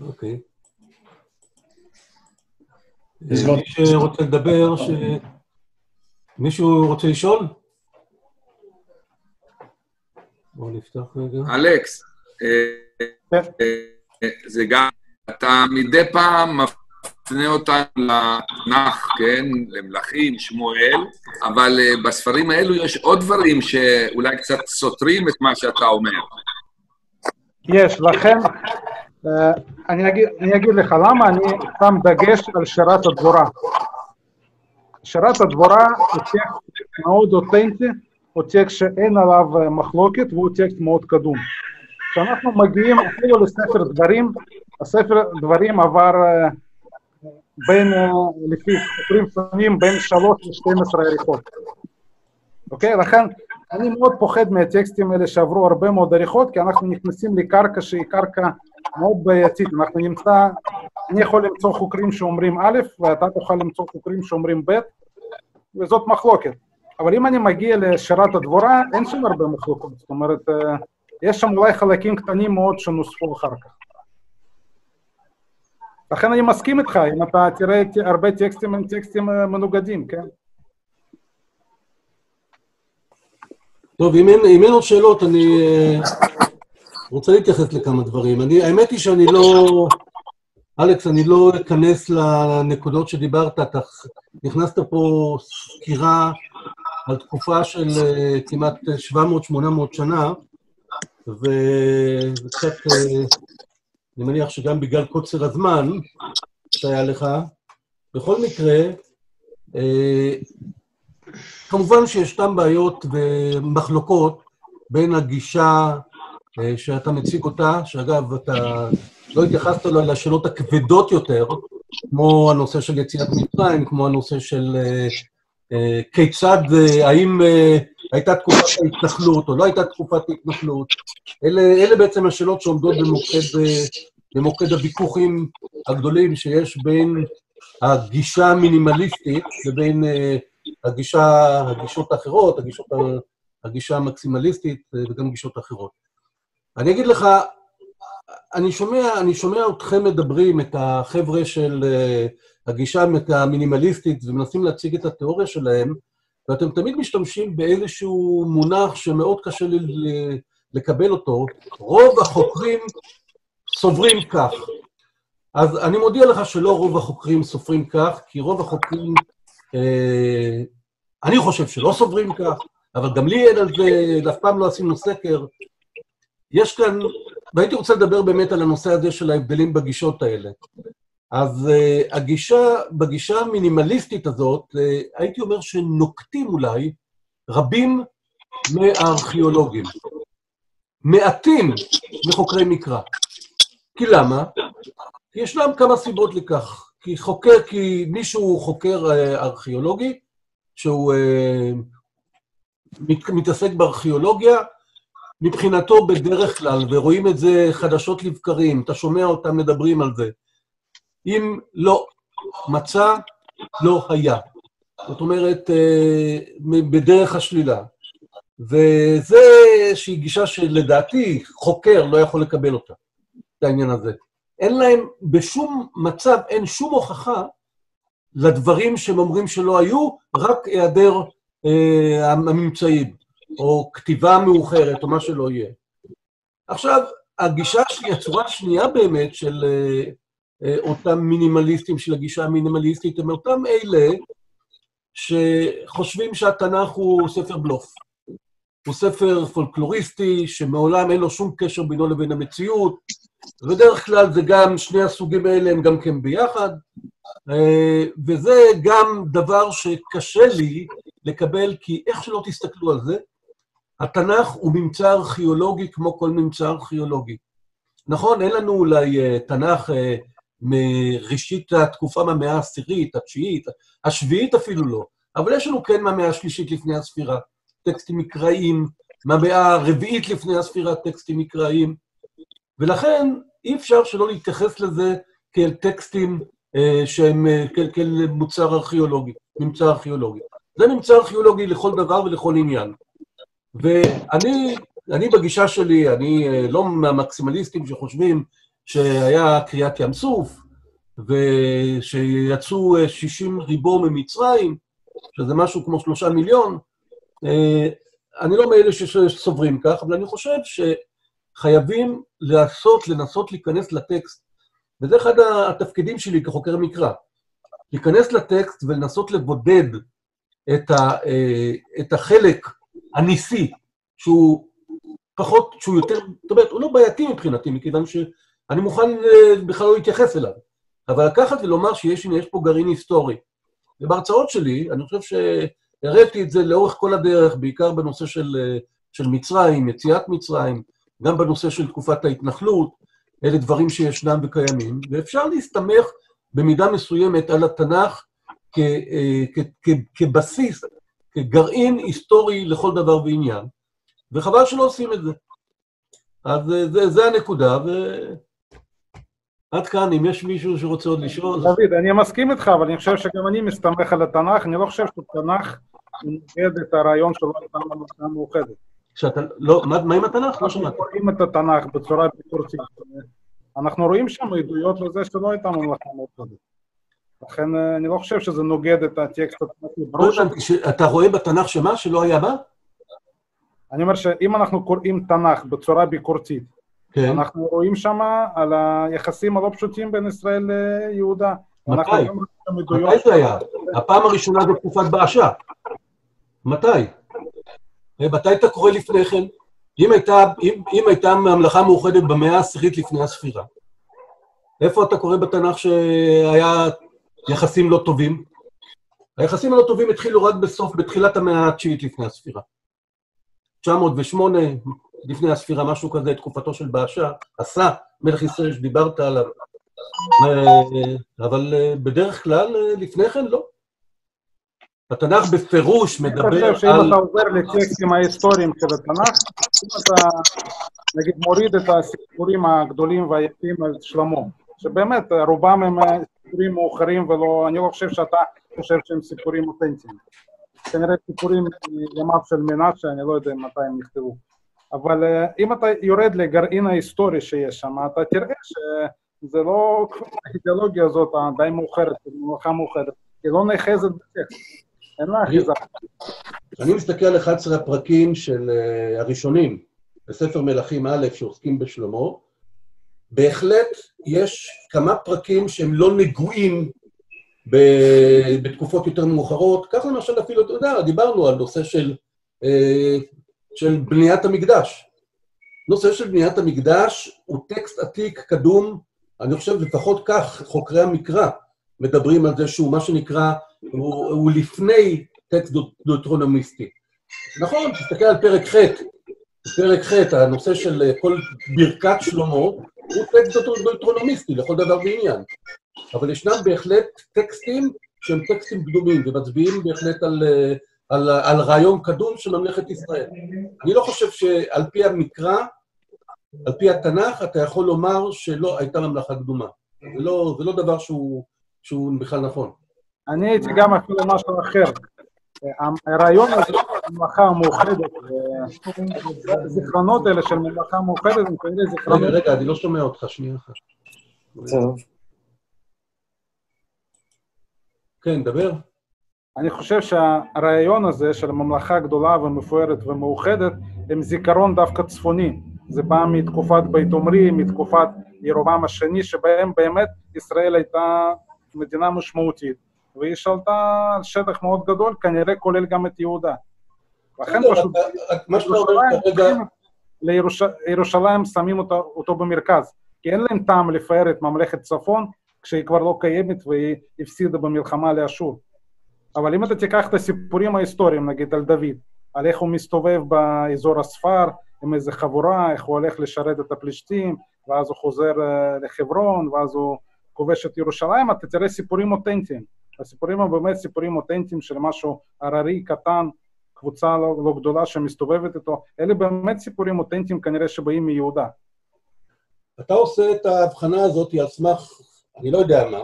אוקיי. מי שרוצה לדבר, ש... מישהו רוצה לשאול? בואו נפתח רגע. אלכס, זה גם, אתה מדי פעם מפנה אותנו לתנ"ך, כן? למלכים, שמואל, אבל בספרים האלו יש עוד דברים שאולי קצת סותרים את מה שאתה אומר. יש, לכן אני אגיד, אני אגיד לך למה אני שם דגש על שירת הדבורה. שירת הדבורה הוא טקסט מאוד אותנטי, הוא טקסט שאין עליו מחלוקת והוא טקסט מאוד קדום. כשאנחנו מגיעים אפילו לספר דברים, הספר דברים עבר בין, לפי ספרים שונים, בין 3 ל-12 עריכות. אוקיי? לכן אני מאוד פוחד מהטקסטים האלה שעברו הרבה מאוד עריכות, כי אנחנו נכנסים לקרקע שהיא קרקע מאוד בעייתית. אנחנו נמצא, אני יכול למצוא חוקרים שאומרים א', ואתה תוכל למצוא חוקרים שאומרים ב', וזאת מחלוקת. אבל אם אני מגיע לשירת הדבורה, אין שם הרבה מחלוקות. זאת אומרת, יש שם אולי חלקים קטנים מאוד שנוספו אחר כך. לכן אני מסכים איתך, אם אתה תראה הרבה טקסטים, הם טקסטים מנוגדים, כן? טוב, אם אין, אם אין עוד שאלות, אני uh, רוצה להתייחס לכמה דברים. אני, האמת היא שאני לא... אלכס, אני לא אכנס לנקודות שדיברת, אתה נכנסת פה סקירה על תקופה של uh, כמעט 700-800 שנה, וקצת, uh, אני מניח שגם בגלל קוצר הזמן שהיה לך, בכל מקרה, כמובן שישנן בעיות ומחלוקות בין הגישה שאתה מציג אותה, שאגב, אתה לא התייחסת לו לשאלות הכבדות יותר, כמו הנושא של יציאת מצרים, כמו הנושא של כיצד, האם הייתה תקופת ההתנחלות או לא הייתה תקופת ההתנחלות. אלה, אלה בעצם השאלות שעומדות במוקד, במוקד הוויכוחים הגדולים שיש בין הגישה המינימליסטית לבין הגישה, הגישות האחרות, הגישות, הגישה המקסימליסטית וגם גישות אחרות. אני אגיד לך, אני שומע, אני שומע אתכם מדברים, את החבר'ה של אה, הגישה המינימליסטית, ומנסים להציג את התיאוריה שלהם, ואתם תמיד משתמשים באיזשהו מונח שמאוד קשה לי לקבל אותו. רוב החוקרים סוברים כך. אז אני מודיע לך שלא רוב החוקרים סופרים כך, כי רוב החוקרים, אה, אני חושב שלא סוברים כך, אבל גם לי אין על זה, אף פעם לא עשינו סקר. יש כאן, והייתי רוצה לדבר באמת על הנושא הזה של ההבדלים בגישות האלה. אז uh, הגישה, בגישה המינימליסטית הזאת, uh, הייתי אומר שנוקטים אולי רבים מהארכיאולוגים. מעטים מחוקרי מקרא. כי למה? כי ישנם כמה סיבות לכך. כי חוקר, כי מישהו חוקר uh, ארכיאולוגי, שהוא uh, מת, מתעסק בארכיאולוגיה, מבחינתו בדרך כלל, ורואים את זה חדשות לבקרים, אתה שומע אותם מדברים על זה, אם לא מצא, לא היה. זאת אומרת, אה, בדרך השלילה. וזו איזושהי גישה שלדעתי חוקר לא יכול לקבל אותה, את העניין הזה. אין להם, בשום מצב, אין שום הוכחה לדברים שהם אומרים שלא היו, רק היעדר אה, הממצאים, או כתיבה מאוחרת, או מה שלא יהיה. עכשיו, הגישה שלי, הצורה השנייה באמת של אה, אותם מינימליסטים של הגישה המינימליסטית, הם אותם אלה שחושבים שהתנ"ך הוא ספר בלוף. הוא ספר פולקלוריסטי, שמעולם אין לו שום קשר בינו לבין המציאות, ובדרך כלל זה גם, שני הסוגים האלה הם גם כן ביחד, אה, וזה גם דבר שקשה לי לקבל, כי איך שלא תסתכלו על זה, התנ"ך הוא ממצא ארכיאולוגי כמו כל ממצא ארכיאולוגי. נכון, אין לנו אולי uh, תנ"ך מראשית התקופה מהמאה העשירית, התשיעית, השביעית אפילו לא, אבל יש לנו כן מהמאה השלישית לפני הספירה, טקסטים מקראיים, מהמאה הרביעית לפני הספירה, טקסטים מקראיים, ולכן אי אפשר שלא להתייחס לזה כאל טקסטים uh, שהם uh, כאל, כאל מוצר ארכיאולוגי, ממצא ארכיאולוגי. זה ממצא ארכיאולוגי לכל דבר ולכל עניין. ואני אני בגישה שלי, אני אה, לא מהמקסימליסטים שחושבים שהיה קריאת ים סוף, ושיצאו 60 אה, ריבו ממצרים, שזה משהו כמו שלושה מיליון, אה, אני לא מאלה שסוברים כך, אבל אני חושב שחייבים לעשות, לנסות להיכנס לטקסט, וזה אחד התפקידים שלי כחוקר מקרא, להיכנס לטקסט ולנסות לבודד את, ה, את החלק הניסי, שהוא פחות, שהוא יותר, זאת אומרת, הוא לא בעייתי מבחינתי, מכיוון שאני מוכן אה, בכלל לא להתייחס אליו. אבל לקחת ולומר שיש יש פה גרעין היסטורי. ובהרצאות שלי, אני חושב שהראיתי את זה לאורך כל הדרך, בעיקר בנושא של, אה, של מצרים, יציאת מצרים, גם בנושא של תקופת ההתנחלות, אלה דברים שישנם וקיימים, ואפשר להסתמך במידה מסוימת על התנ"ך כ, אה, כ, כ, כבסיס כגרעין היסטורי לכל דבר ועניין, וחבל שלא עושים את זה. אז זה, זה הנקודה, ועד כאן, אם יש מישהו שרוצה עוד לשאול... דוד, אני מסכים איתך, אבל אני חושב שגם אני מסתמך על התנ"ך, אני לא חושב שהתנ"ך נוגד את הרעיון שלו הייתה ממלכה מאוחדת. שאתה, לא, מה, עם התנ"ך? לא שמעתי. אנחנו רואים את התנ"ך בצורה ביקורתית. אנחנו רואים שם עדויות לזה שלא הייתה ממלכה מאוחדת. לכן אה, אני לא חושב שזה נוגד את הטקסט התנ"כי. לא אתה רואה בתנ"ך שמה? שלא היה מה? אני אומר שאם אנחנו קוראים תנ"ך בצורה ביקורתית, כן. אנחנו רואים שם על היחסים הלא פשוטים בין ישראל ליהודה. מתי? מתי זה היה? הפעם הראשונה בתקופת באשה. מתי? אה, מתי אתה קורא לפני כן? אם הייתה, אם, אם הייתה ממלכה מאוחדת במאה העשירית לפני הספירה, איפה אתה קורא בתנ"ך שהיה יחסים לא טובים. היחסים הלא טובים התחילו רק בסוף, בתחילת המאה התשיעית לפני הספירה. 908 לפני הספירה, משהו כזה, תקופתו של באשה, עשה מלך ישראל שדיברת עליו. אבל אה, בדרך כלל, אה, לפני כן לא. התנ"ך בפירוש מדבר על... אני חושב שאם אתה עובר לטקסטים ההיסטוריים של התנ"ך, אם אתה, נגיד, מוריד את הסיפורים הגדולים והיפים על שלמה, שבאמת רובם הם אה, סיפורים מאוחרים ולא, אני לא חושב שאתה חושב שהם סיפורים אותנטיים. כנראה סיפורים מימיו של מנשה, אני לא יודע מתי הם נכתבו. אבל אה, אם אתה יורד לגרעין ההיסטורי שיש שם, אתה תראה שזה לא, האידיאולוגיה הזאת הדי מאוחרת, ממלכה מאוחרת, היא לא נאחזת בטקסט, אין לה אחיזה. אני מסתכל על 11 הפרקים של uh, הראשונים בספר מלכים א' שעוסקים בשלמה, בהחלט יש כמה פרקים שהם לא נגועים בתקופות יותר מאוחרות. כך למשל אפילו, אתה יודע, דיברנו על נושא של, uh, של בניית המקדש. נושא של בניית המקדש הוא טקסט עתיק, קדום, אני חושב לפחות כך חוקרי המקרא מדברים על זה שהוא מה שנקרא, הוא, הוא לפני טקסט דוטרונומיסטי. נכון, תסתכל על פרק ח', פרק ח', הנושא של כל ברכת שלמה, הוא טקסט דוטרונומיסטי לכל דבר ועניין. אבל ישנם בהחלט טקסטים שהם טקסטים קדומים, ומצביעים בהחלט על, על, על רעיון קדום של ממלכת ישראל. אני לא חושב שעל פי המקרא, על פי התנ"ך, אתה יכול לומר שלא הייתה ממלכה קדומה. זה לא, זה לא דבר שהוא, שהוא בכלל נכון. אני הייתי גם אפילו משהו אחר. הרעיון הזה של ממלכה המאוחדת, הזיכרונות האלה של ממלכה מאוחדת, הם רגע, זיכרונות... רגע, אני לא שומע אותך, שנייה אחת. טוב. כן, דבר. אני חושב שהרעיון הזה של ממלכה גדולה ומפוארת ומאוחדת, הם זיכרון דווקא צפוני. זה בא מתקופת בית עומרי, מתקופת ירובעם השני, שבהם באמת ישראל הייתה מדינה משמעותית, והיא שלטה על שטח מאוד גדול, כנראה כולל גם את יהודה. לכן פשוט רק מה שאתה אומר כרגע, לירוש- ירושלים שמים אותו, אותו במרכז, כי אין להם טעם לפאר את ממלכת צפון כשהיא כבר לא קיימת והיא הפסידה במלחמה לאשור. אבל אם אתה תיקח את הסיפורים ההיסטוריים, נגיד על דוד, על איך הוא מסתובב באזור הספר עם איזה חבורה, איך הוא הולך לשרת את הפלישתים, ואז הוא חוזר אה, לחברון, ואז הוא כובש את ירושלים, אתה תראה סיפורים אותנטיים. הסיפורים הם באמת סיפורים אותנטיים של משהו הררי, קטן, קבוצה לא, לא גדולה שמסתובבת איתו. אלה באמת סיפורים אותנטיים כנראה שבאים מיהודה. אתה עושה את ההבחנה הזאת על סמך, אני לא יודע מה,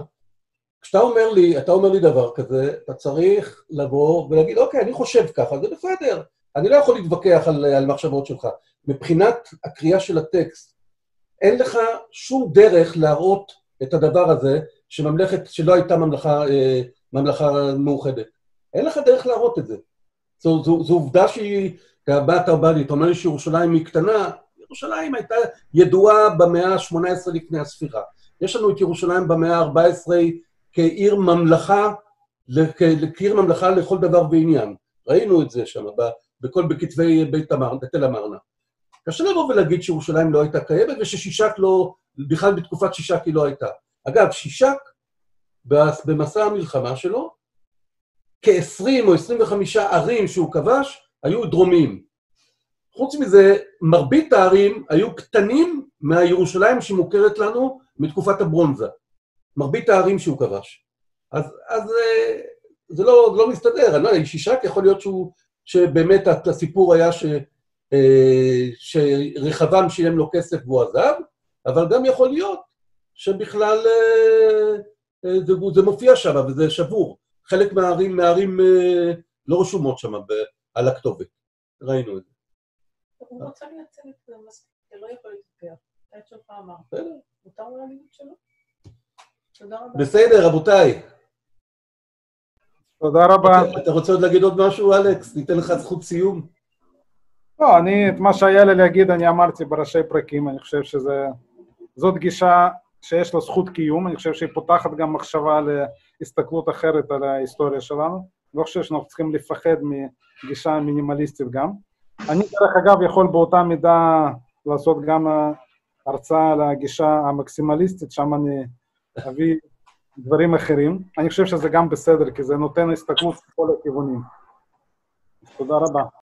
כשאתה אומר לי, אתה אומר לי דבר כזה, אתה צריך לבוא ולהגיד, אוקיי, אני חושב ככה, זה בסדר. אני לא יכול להתווכח על, על מחשבות שלך. מבחינת הקריאה של הטקסט, אין לך שום דרך להראות את הדבר הזה שממלכת, שלא הייתה ממלכה, אה, ממלכה מאוחדת. אין לך דרך להראות את זה. זו, זו, זו עובדה שהיא, בא, אתה בא אתה אומר לי שירושלים היא קטנה, ירושלים הייתה ידועה במאה ה-18 לפני הספירה. יש לנו את ירושלים במאה ה-14 כעיר ממלכה, לכ- כעיר ממלכה לכל דבר ועניין. ראינו את זה שם, בכל, בכתבי בית המר, בתל המרנה. קשה לבוא ולהגיד שירושלים לא הייתה קיימת וששישק לא, בכלל בתקופת שישק היא לא הייתה. אגב, שישק, במסע המלחמה שלו, כ-20 או 25 ערים שהוא כבש היו דרומיים. חוץ מזה, מרבית הערים היו קטנים מהירושלים שמוכרת לנו מתקופת הברונזה. מרבית הערים שהוא כבש. אז, אז אה, זה לא, לא מסתדר, אני לא יודע, שישק יכול להיות שהוא, שבאמת הסיפור היה ש, אה, שרחבעם שילם לו כסף והוא עזב, אבל גם יכול להיות שבכלל אה, זה, זה מופיע שם וזה שבור. חלק מהערים, מהערים לא רשומות שם על הכתובת. ראינו את זה. הוא רוצה לייצג את זה מספיק, זה לא יכול להתווכח. את שלך אמר. בסדר. מותר לו להגיד שלו? תודה רבה. בסדר, רבותיי. תודה רבה. אתה רוצה עוד להגיד עוד משהו, אלכס? ניתן לך זכות סיום. לא, אני, את מה שהיה לי להגיד, אני אמרתי בראשי פרקים, אני חושב שזאת גישה שיש לה זכות קיום, אני חושב שהיא פותחת גם מחשבה להסתכלות אחרת על ההיסטוריה שלנו. לא חושב שאנחנו צריכים לפחד מגישה מינימליסטית גם. אני, דרך אגב, יכול באותה מידה לעשות גם אה, הרצאה על הגישה המקסימליסטית, שם אני אביא דברים אחרים. אני חושב שזה גם בסדר, כי זה נותן הסתכלות לכל הכיוונים. תודה רבה.